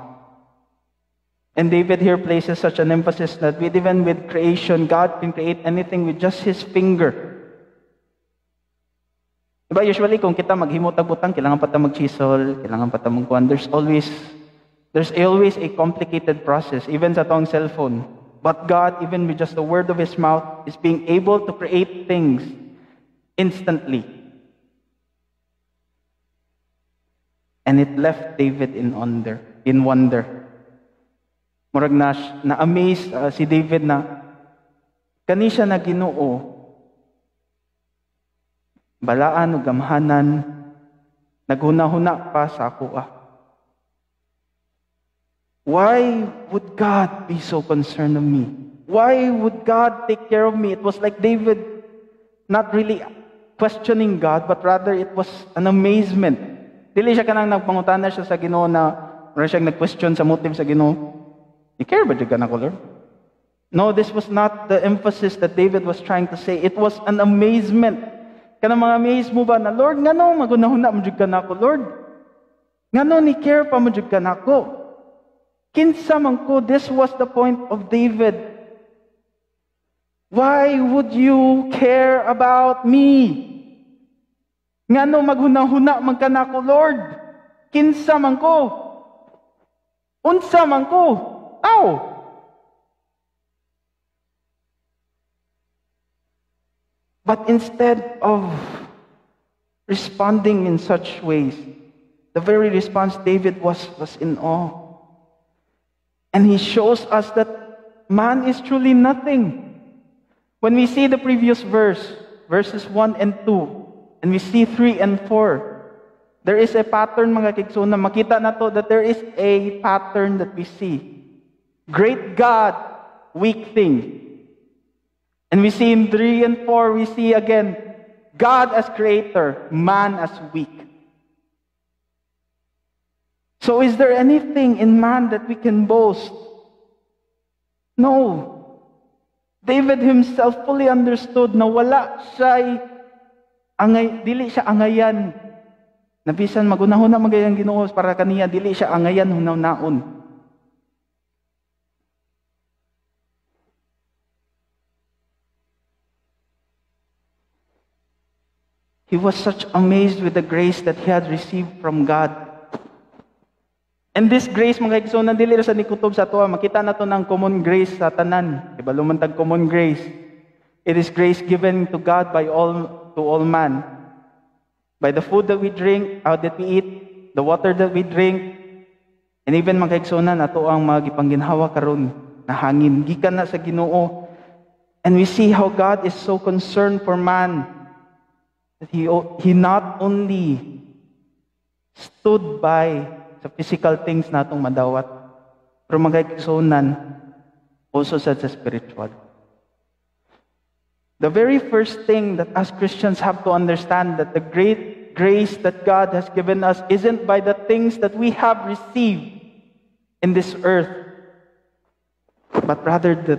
And David here places such an emphasis that even with creation, God can create anything with just his finger. Diba usually kung kita maghimot ang butang, kailangan pa ta mag-chisel, kailangan pa ta magkuhan. There's always There's always a complicated process, even sa tong cellphone. But God, even with just the word of His mouth, is being able to create things instantly. And it left David in wonder. In wonder. Murag na, na-amaze uh, si David na kani siya na Ginoo balaan ug gamhanan naghuna-huna pa sa ako ah. Why would God be so concerned of me? Why would God take care of me? It was like David not really questioning God, but rather it was an amazement. Dili siya kanang nagpangutana siya sa Ginoo na wala siyang nag-question sa motive sa Ginoo. You care ba ka na ko, Lord? No, this was not the emphasis that David was trying to say. It was an amazement. Kanang mga amaze mo ba na, Lord, ngano magunahuna mo ka na ko, Lord? Ngano ni care pa mo ka na ko? Kinsa man ko, this was the point of David. Why would you care about me? Ngano maghuna-huna man ka na ko, Lord? Kinsa man ko? Unsa man ko? Aw! But instead of responding in such ways, the very response David was was in awe. And he shows us that man is truly nothing. When we see the previous verse, verses 1 and 2, and we see 3 and 4, there is a pattern mga kigsuna. Makita na to that there is a pattern that we see. Great God, weak thing. And we see in 3 and 4, we see again God as creator, man as weak. So, is there anything in man that we can boast? No. David himself fully understood na wala siya angay, dili siya angayan. Nabisan magunahon na magayang Ginoo para kaniya dili siya angayan hunaw naon. He was such amazed with the grace that he had received from God. And this grace, mga igsoon, dili ra sa nikutob sa tuwa, ah. makita na to ng common grace sa tanan. Diba, lumantag common grace. It is grace given to God by all, to all man. By the food that we drink, how that we eat, the water that we drink, and even mga igsoon, ah, ato ang mga karon na hangin. Gikan na sa ginoo. And we see how God is so concerned for man that he, he not only stood by sa physical things natong madawat, pero mga igsunan, also sa spiritual. The very first thing that as Christians have to understand that the great grace that God has given us isn't by the things that we have received in this earth, but rather the,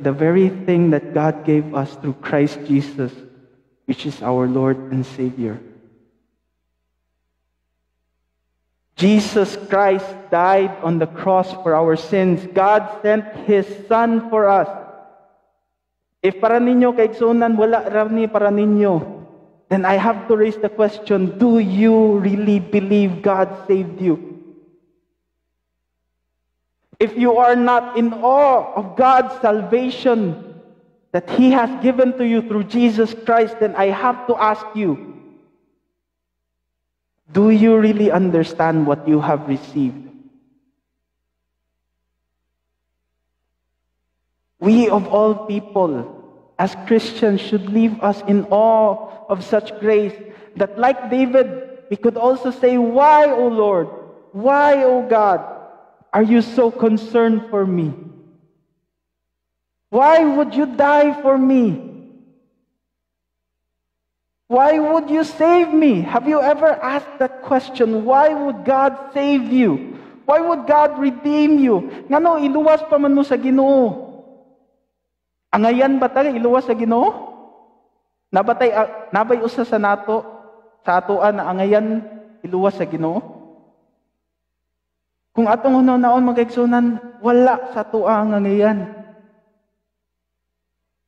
the very thing that God gave us through Christ Jesus, which is our Lord and Savior. Jesus Christ died on the cross for our sins. God sent His Son for us. If para ninyo kaigsunan, wala ram ni para ninyo, then I have to raise the question, do you really believe God saved you? If you are not in awe of God's salvation that He has given to you through Jesus Christ, then I have to ask you, do you really understand what you have received? We, of all people, as Christians, should leave us in awe of such grace that, like David, we could also say, Why, O Lord? Why, O God, are you so concerned for me? Why would you die for me? Why would you save me? Have you ever asked that question? Why would God save you? Why would God redeem you? Ngano iluwas pa man mo sa Ginoo? Angayan ba tayo iluwas sa Ginoo? Nabatay ah, nabay usa sa nato sa atoan na angayan iluwas sa Ginoo? Kung atong hunaw-naon magaigsunan, wala sa atoa ang angayan.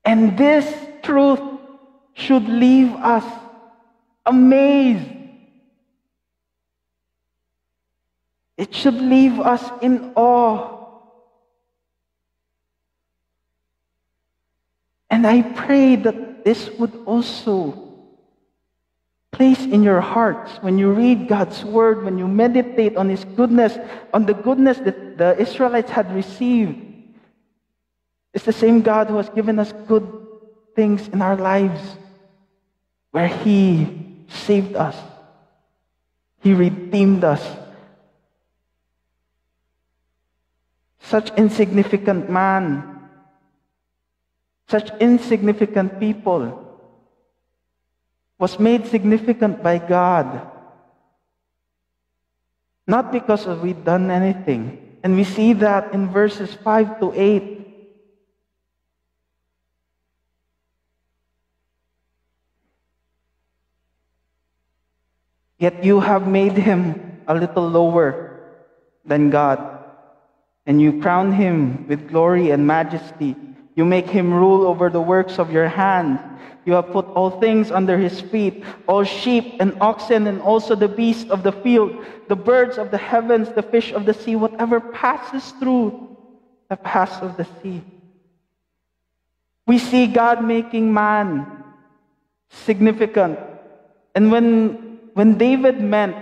And this truth should leave us amazed. It should leave us in awe. And I pray that this would also place in your hearts when you read God's word, when you meditate on His goodness, on the goodness that the Israelites had received. It's the same God who has given us good things in our lives, where He saved us, He redeemed us. Such insignificant man, such insignificant people was made significant by God. Not because we've done anything. And we see that in verses 5 to 8. Yet you have made him a little lower than God, and you crown him with glory and majesty. You make him rule over the works of your hand. You have put all things under his feet, all sheep and oxen, and also the beasts of the field, the birds of the heavens, the fish of the sea, whatever passes through the paths of the sea. We see God making man significant. And when, when David meant,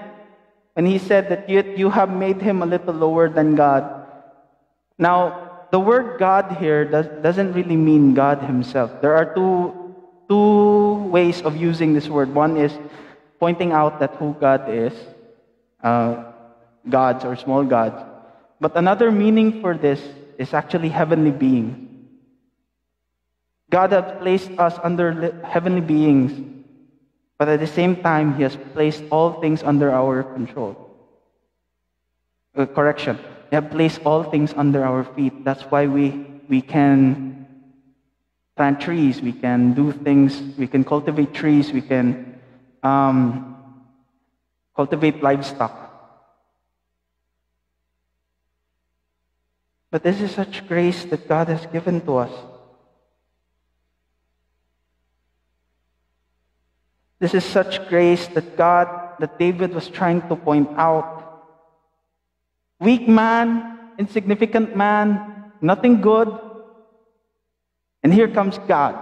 when he said that you, you have made him a little lower than God, now, the word God here does, doesn't really mean God himself. There are two, two ways of using this word. One is pointing out that who God is, uh, gods or small gods. But another meaning for this is actually heavenly beings. God has placed us under heavenly beings, but at the same time, He has placed all things under our control. Uh, correction. He has placed all things under our feet. That's why we, we can plant trees, we can do things, we can cultivate trees, we can um, cultivate livestock. But this is such grace that God has given to us. This is such grace that God, that David was trying to point out. Weak man, insignificant man, nothing good. And here comes God.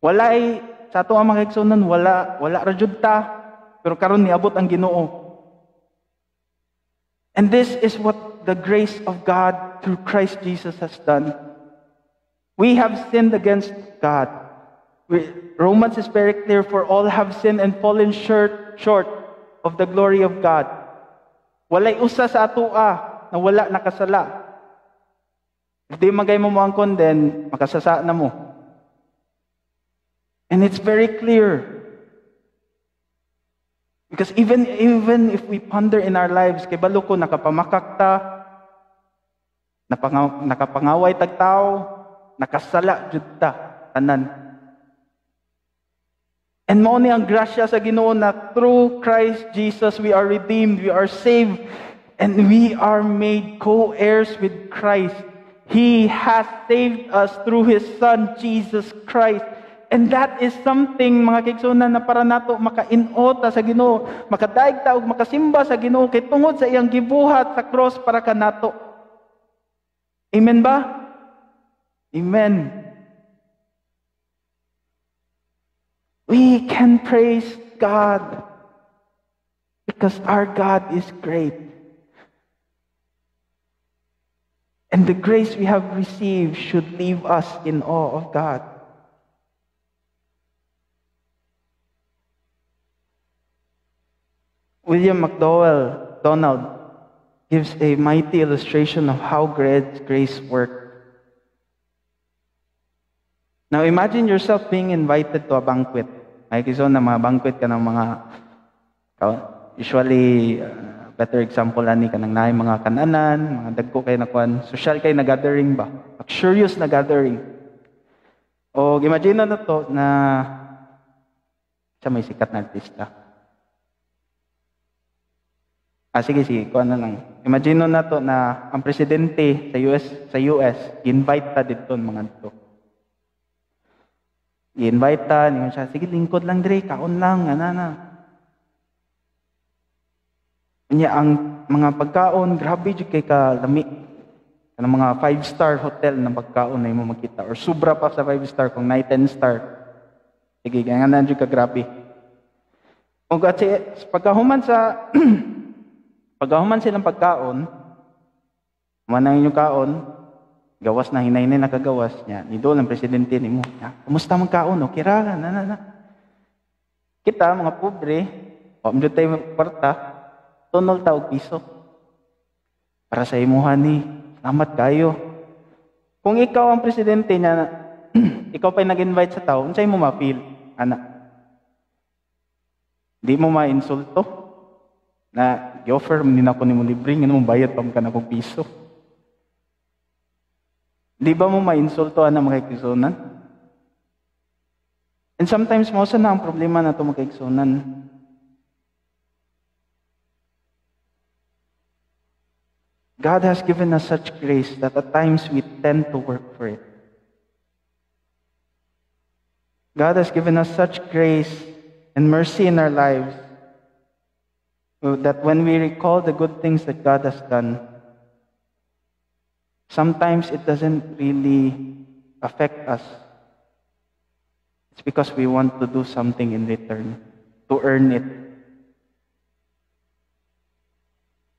Walay, sa ang mga wala, wala ra ta, pero karon niabot ang Ginoo. And this is what the grace of God through Christ Jesus has done. We have sinned against God. We, Romans is very clear for all have sinned and fallen short, short of the glory of God. Walay usa sa atoa na wala nakasala. If di magay mo mo ang condemn, makasasa na mo. And it's very clear. Because even even if we ponder in our lives, kay balo ko nakapamakak ta, napanga, nakapangaway tag tao, nakasala jud ta tanan. And mao ni ang grasya sa Ginoo na through Christ Jesus we are redeemed, we are saved, and we are made co-heirs with Christ. He has saved us through His Son, Jesus Christ. And that is something, mga kigsunan, na para nato makainota sa Ginoo, makadaig ta makasimba sa Ginoo kay tungod sa iyang gibuhat sa cross para kanato. Amen ba? Amen. We can praise God because our God is great. And the grace we have received should leave us in awe of God. William McDowell Donald gives a mighty illustration of how great grace works. Now imagine yourself being invited to a banquet. Ay kiso na mga banquet ka ng mga usually uh, better example ani ka ng naay mga kananan, mga dagko kay na kwan, social kay na gathering ba? Luxurious na gathering. O imagine na to na siya may sikat na artista. Ah, sige, sige, kuha na lang. Imagine na to na ang presidente sa US, sa US, invite ta dito mga to. I-invite ta, niyo siya, sige, lingkod lang dire, kaon lang, ana na. Niya ang mga pagkaon, grabe jud kay kalami. Kanang mga five-star hotel na pagkaon na imo makita or sobra pa sa five-star kung na 10 star. Sige, nga na jud ka grabe. O kasi pagkahuman sa pagkahuman silang pagkaon, manang inyong kaon, gawas na hinay na nakagawas niya. Idol ang presidente nimo. Ya, kumusta man kaon? Okay ra na na na. Kita mga pobre, o mdo tayo kwarta, tunol ta og piso. Para sa imuhan ni, salamat kayo. Kung ikaw ang presidente niya, ikaw pa nag-invite sa tao, unsay mo ma-feel? Ana. Di mo ma-insulto na i-offer mo din ako ni mo libre, nga mo bayad pa mo ka na piso. Di ba mo ma-insulto na mga kaigsunan? And sometimes, mo na ang problema na ito mga kaigsunan. God has given us such grace that at times we tend to work for it. God has given us such grace and mercy in our lives that when we recall the good things that God has done, sometimes it doesn't really affect us. It's because we want to do something in return, to earn it.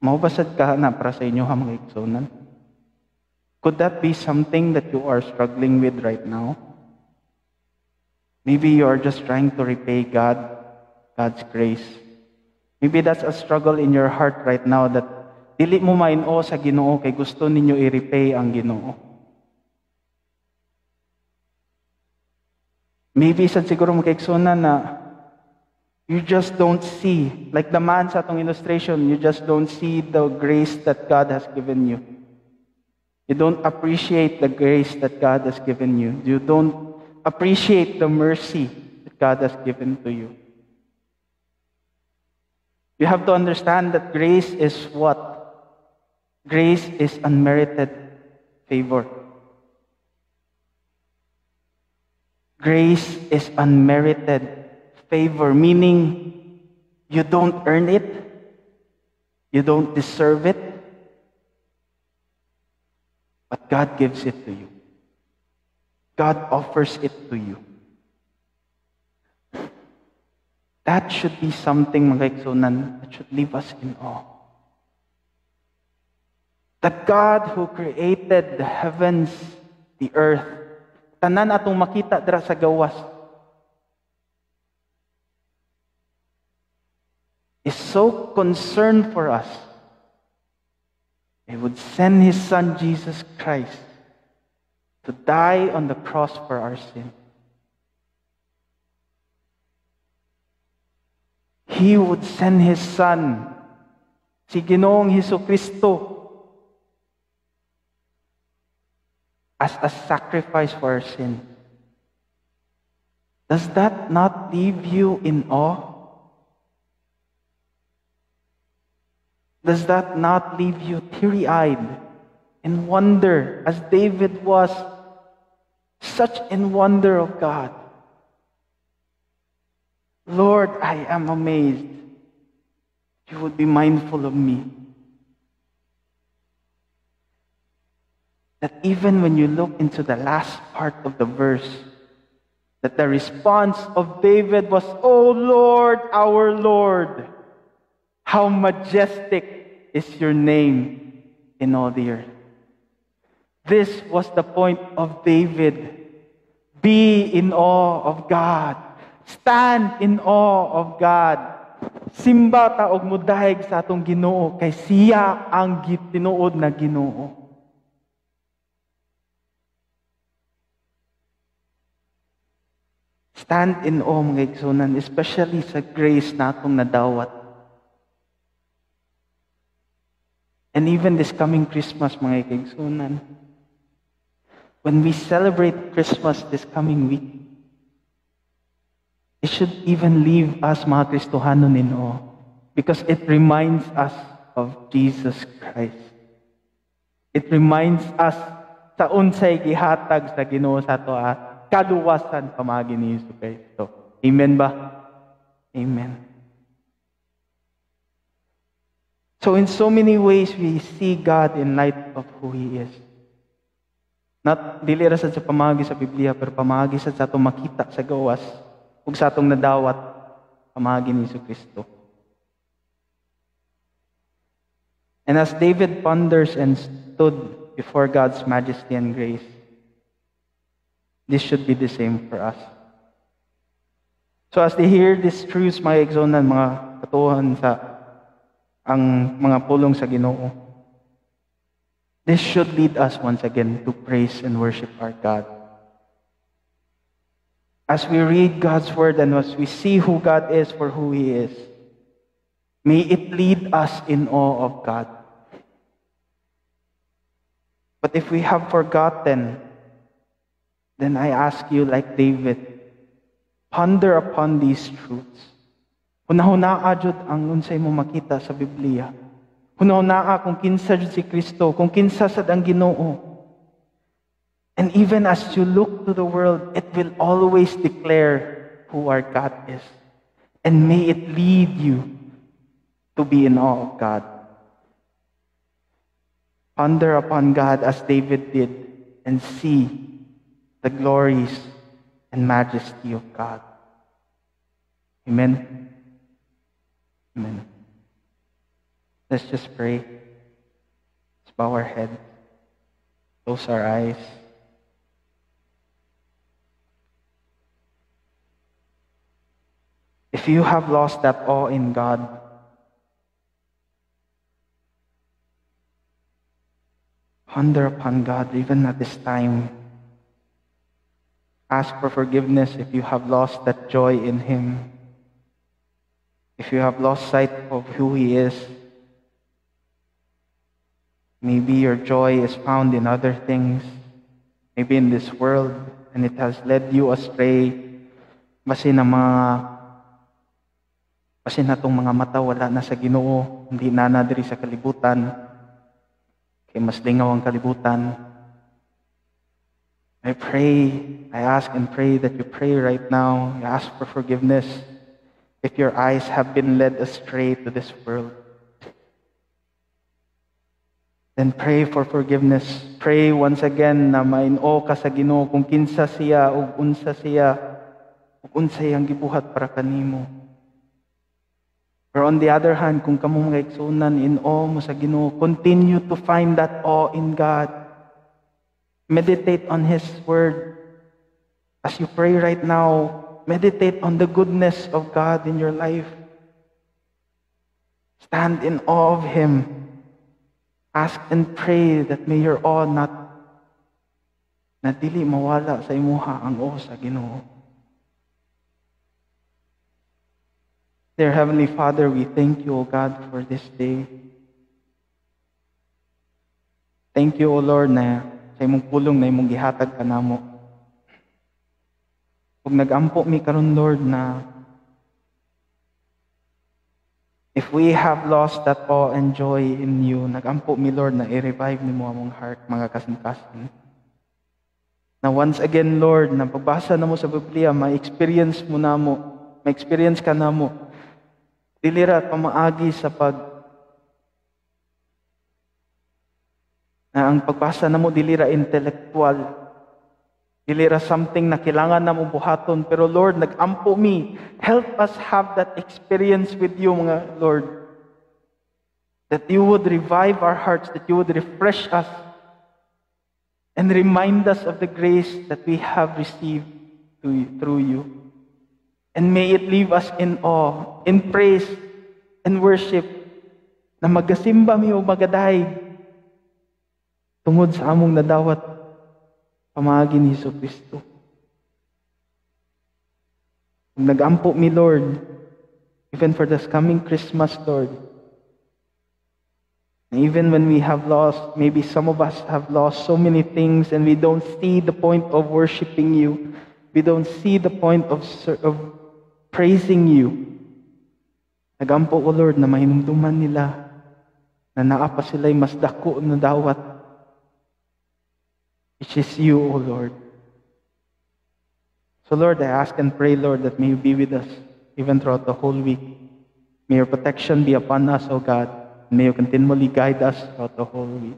Maubasad ka na para sa inyo ha mga igsonan? Could that be something that you are struggling with right now? Maybe you are just trying to repay God, God's grace. Maybe that's a struggle in your heart right now that dili mo main-o sa Ginoo kay gusto ninyo i-repay ang Ginoo. Maybe sad siguro makaigsunan na you just don't see, like the man sa atong illustration, you just don't see the grace that God has given you. You don't appreciate the grace that God has given you. You don't appreciate the mercy that God has given to you. You have to understand that grace is what? Grace is unmerited favor. Grace is unmerited favor, meaning you don't earn it, you don't deserve it, but God gives it to you. God offers it to you. That should be something, mga kaigsunan, that should leave us in awe. That God who created the heavens, the earth, tanan atong makita dira sa gawas, is so concerned for us. He would send His Son Jesus Christ to die on the cross for our sin. He would send His Son, si Ginoong Heso Kristo, as a sacrifice for our sin. Does that not leave you in awe? Does that not leave you teary eyed in wonder, as David was, such in wonder of God? Lord, I am amazed. You would be mindful of me. That even when you look into the last part of the verse, that the response of David was, Oh Lord, our Lord, how majestic is your name in all the earth. This was the point of David. Be in awe of God. Stand in awe of God. Simba ta og mudahig sa atong Ginoo kay siya ang gitinuod na Ginoo. Stand in awe mga igsunan, especially sa grace na atong nadawat. And even this coming Christmas, mga igsunan, when we celebrate Christmas this coming week, it should even leave us mga Kristohanon in awe because it reminds us of Jesus Christ. It reminds us sa unsay gihatag sa Ginoo sa ato at kaluwasan pamagi ni Yesu Kristo. Amen ba? Amen. So in so many ways, we see God in light of who He is. Not dili ra sa pamagi sa Biblia, pero pamagi sa atong makita sa gawas, ug sa atong nadawat, pamagi ni Hesus Kristo. And as David ponders and stood before God's majesty and grace, this should be the same for us. So as they hear these truths, mga exonan, mga katuhan sa ang mga pulong sa Ginoo, this should lead us once again to praise and worship our God. As we read God's word and as we see who God is for who He is, may it lead us in awe of God. But if we have forgotten, then I ask you, like David, ponder upon these truths. Hunahunaa jud ang unsay mo makita sa Biblia. Hunahunaa kung kinsa jud si Kristo, kung kinsa sad ang Ginoo. And even as you look to the world, it will always declare who our God is. And may it lead you to be in awe of God. Ponder upon God as David did and see the glories and majesty of God. Amen. Amen. Let's just pray. Let's bow our head. Close our eyes. If you have lost that awe in God, ponder upon God even at this time. Ask for forgiveness if you have lost that joy in Him. If you have lost sight of who He is. Maybe your joy is found in other things, maybe in this world, and it has led you astray. Basin na mga basin na tong mga mata wala na sa Ginoo, hindi na sa kalibutan. Kay mas lingaw ang kalibutan. I pray, I ask and pray that you pray right now. You ask for forgiveness if your eyes have been led astray to this world. Then pray for forgiveness. Pray once again na main-o ka sa Ginoo kung kinsa siya ug unsa siya ug unsay ang gibuhat para kanimo. Or on the other hand, kung kamo mga igsunan in awe mo sa Ginoo, continue to find that awe in God. Meditate on His Word. As you pray right now, meditate on the goodness of God in your life. Stand in awe of Him. Ask and pray that may your awe not na dili mawala sa imuha ang awe sa Ginoo. Dear Heavenly Father, we thank you, O God, for this day. Thank you, O Lord, na sa imong pulong na imong gihatag ka namo. Kung nagampo mi karon Lord na if we have lost that awe and joy in you, nagampo mi Lord na i-revive nimo among heart mga kasing-kasing. Na once again Lord, na pagbasa namo sa Biblia, ma-experience mo namo, ma-experience ka namo. Dili ra pamaagi sa pag na ang pagbasa namo dili ra intellectual dili ra something na kailangan namo buhaton. Pero Lord nagampo mi. Help us have that experience with you mga Lord. That you would revive our hearts that you would refresh us. And remind us of the grace that we have received you, through you. And may it leave us in awe in praise and worship. Na magasimba mi o magaday tungod sa among nadawat pamagi ni Hesus Kristo. Kung nagampo mi, Lord, even for this coming Christmas, Lord, and even when we have lost, maybe some of us have lost so many things and we don't see the point of worshiping you. We don't see the point of, of praising you. Nagampo ko, Lord, na mahinumduman nila na naa pa sila'y mas dako na dawat which is you, O Lord. So, Lord, I ask and pray, Lord, that may you be with us even throughout the whole week. May your protection be upon us, O God. May you continually guide us throughout the whole week,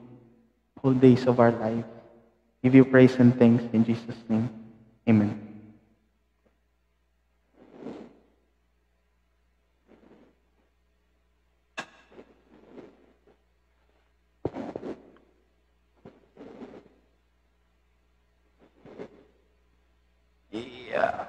whole days of our life. Give you praise and thanks in Jesus' name. Amen. Yeah.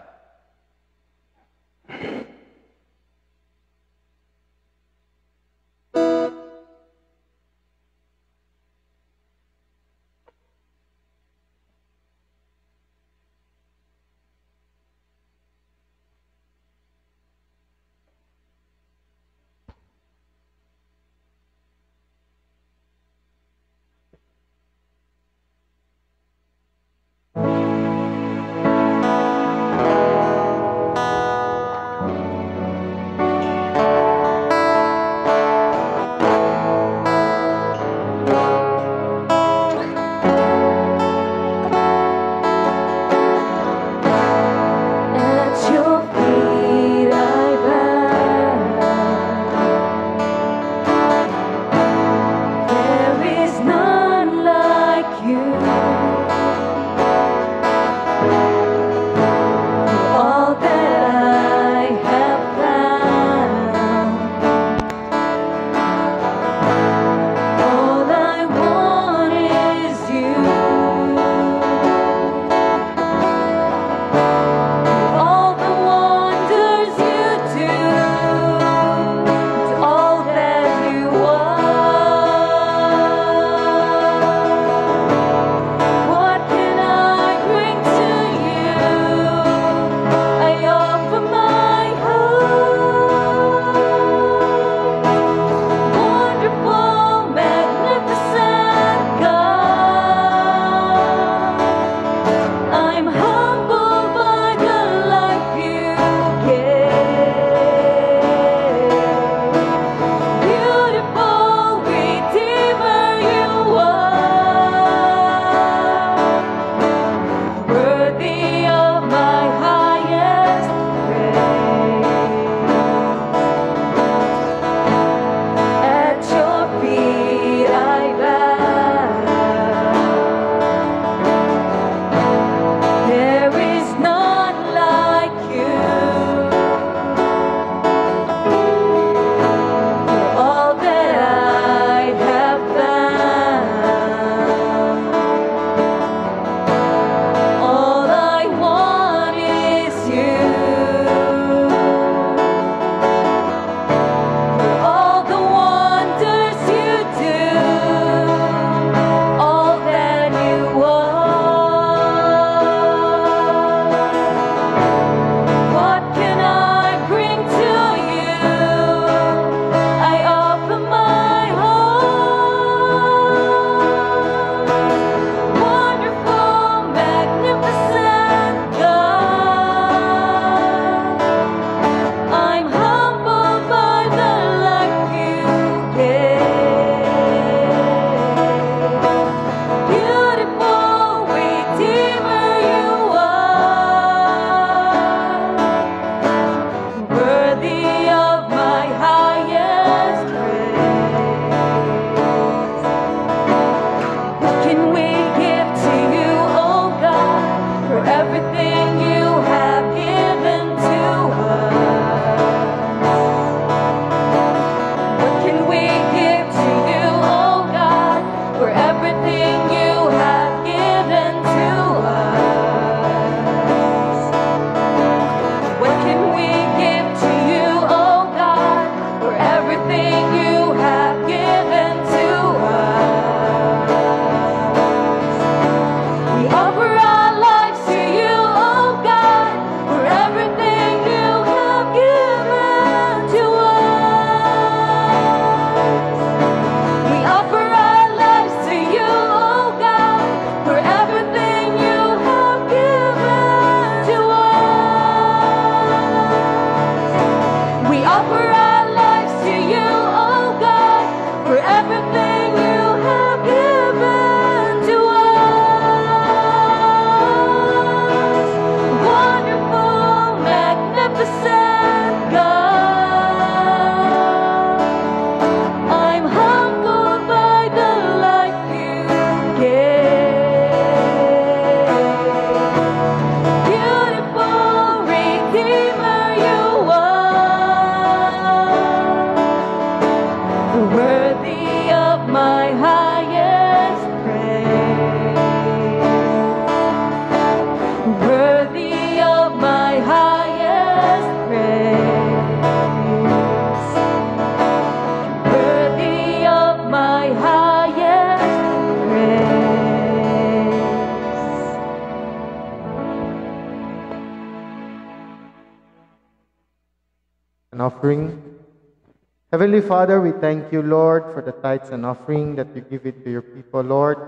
Heavenly Father, we thank you, Lord, for the tithes and offering that you give it to your people, Lord,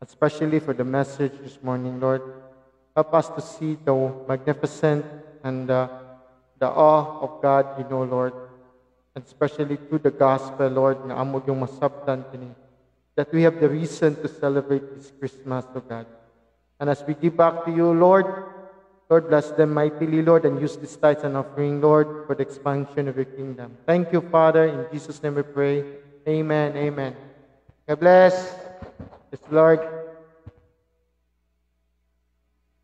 especially for the message this morning, Lord. Help us to see the magnificent and uh, the awe of God, you know, Lord, and especially through the gospel, Lord, na yung that we have the reason to celebrate this Christmas, O God. And as we give back to you, Lord, Lord, bless them mightily, Lord, and use this tithes and offering, Lord, for the expansion of your kingdom. Thank you, Father. In Jesus' name we pray. Amen. Amen. God bless. Yes, Lord.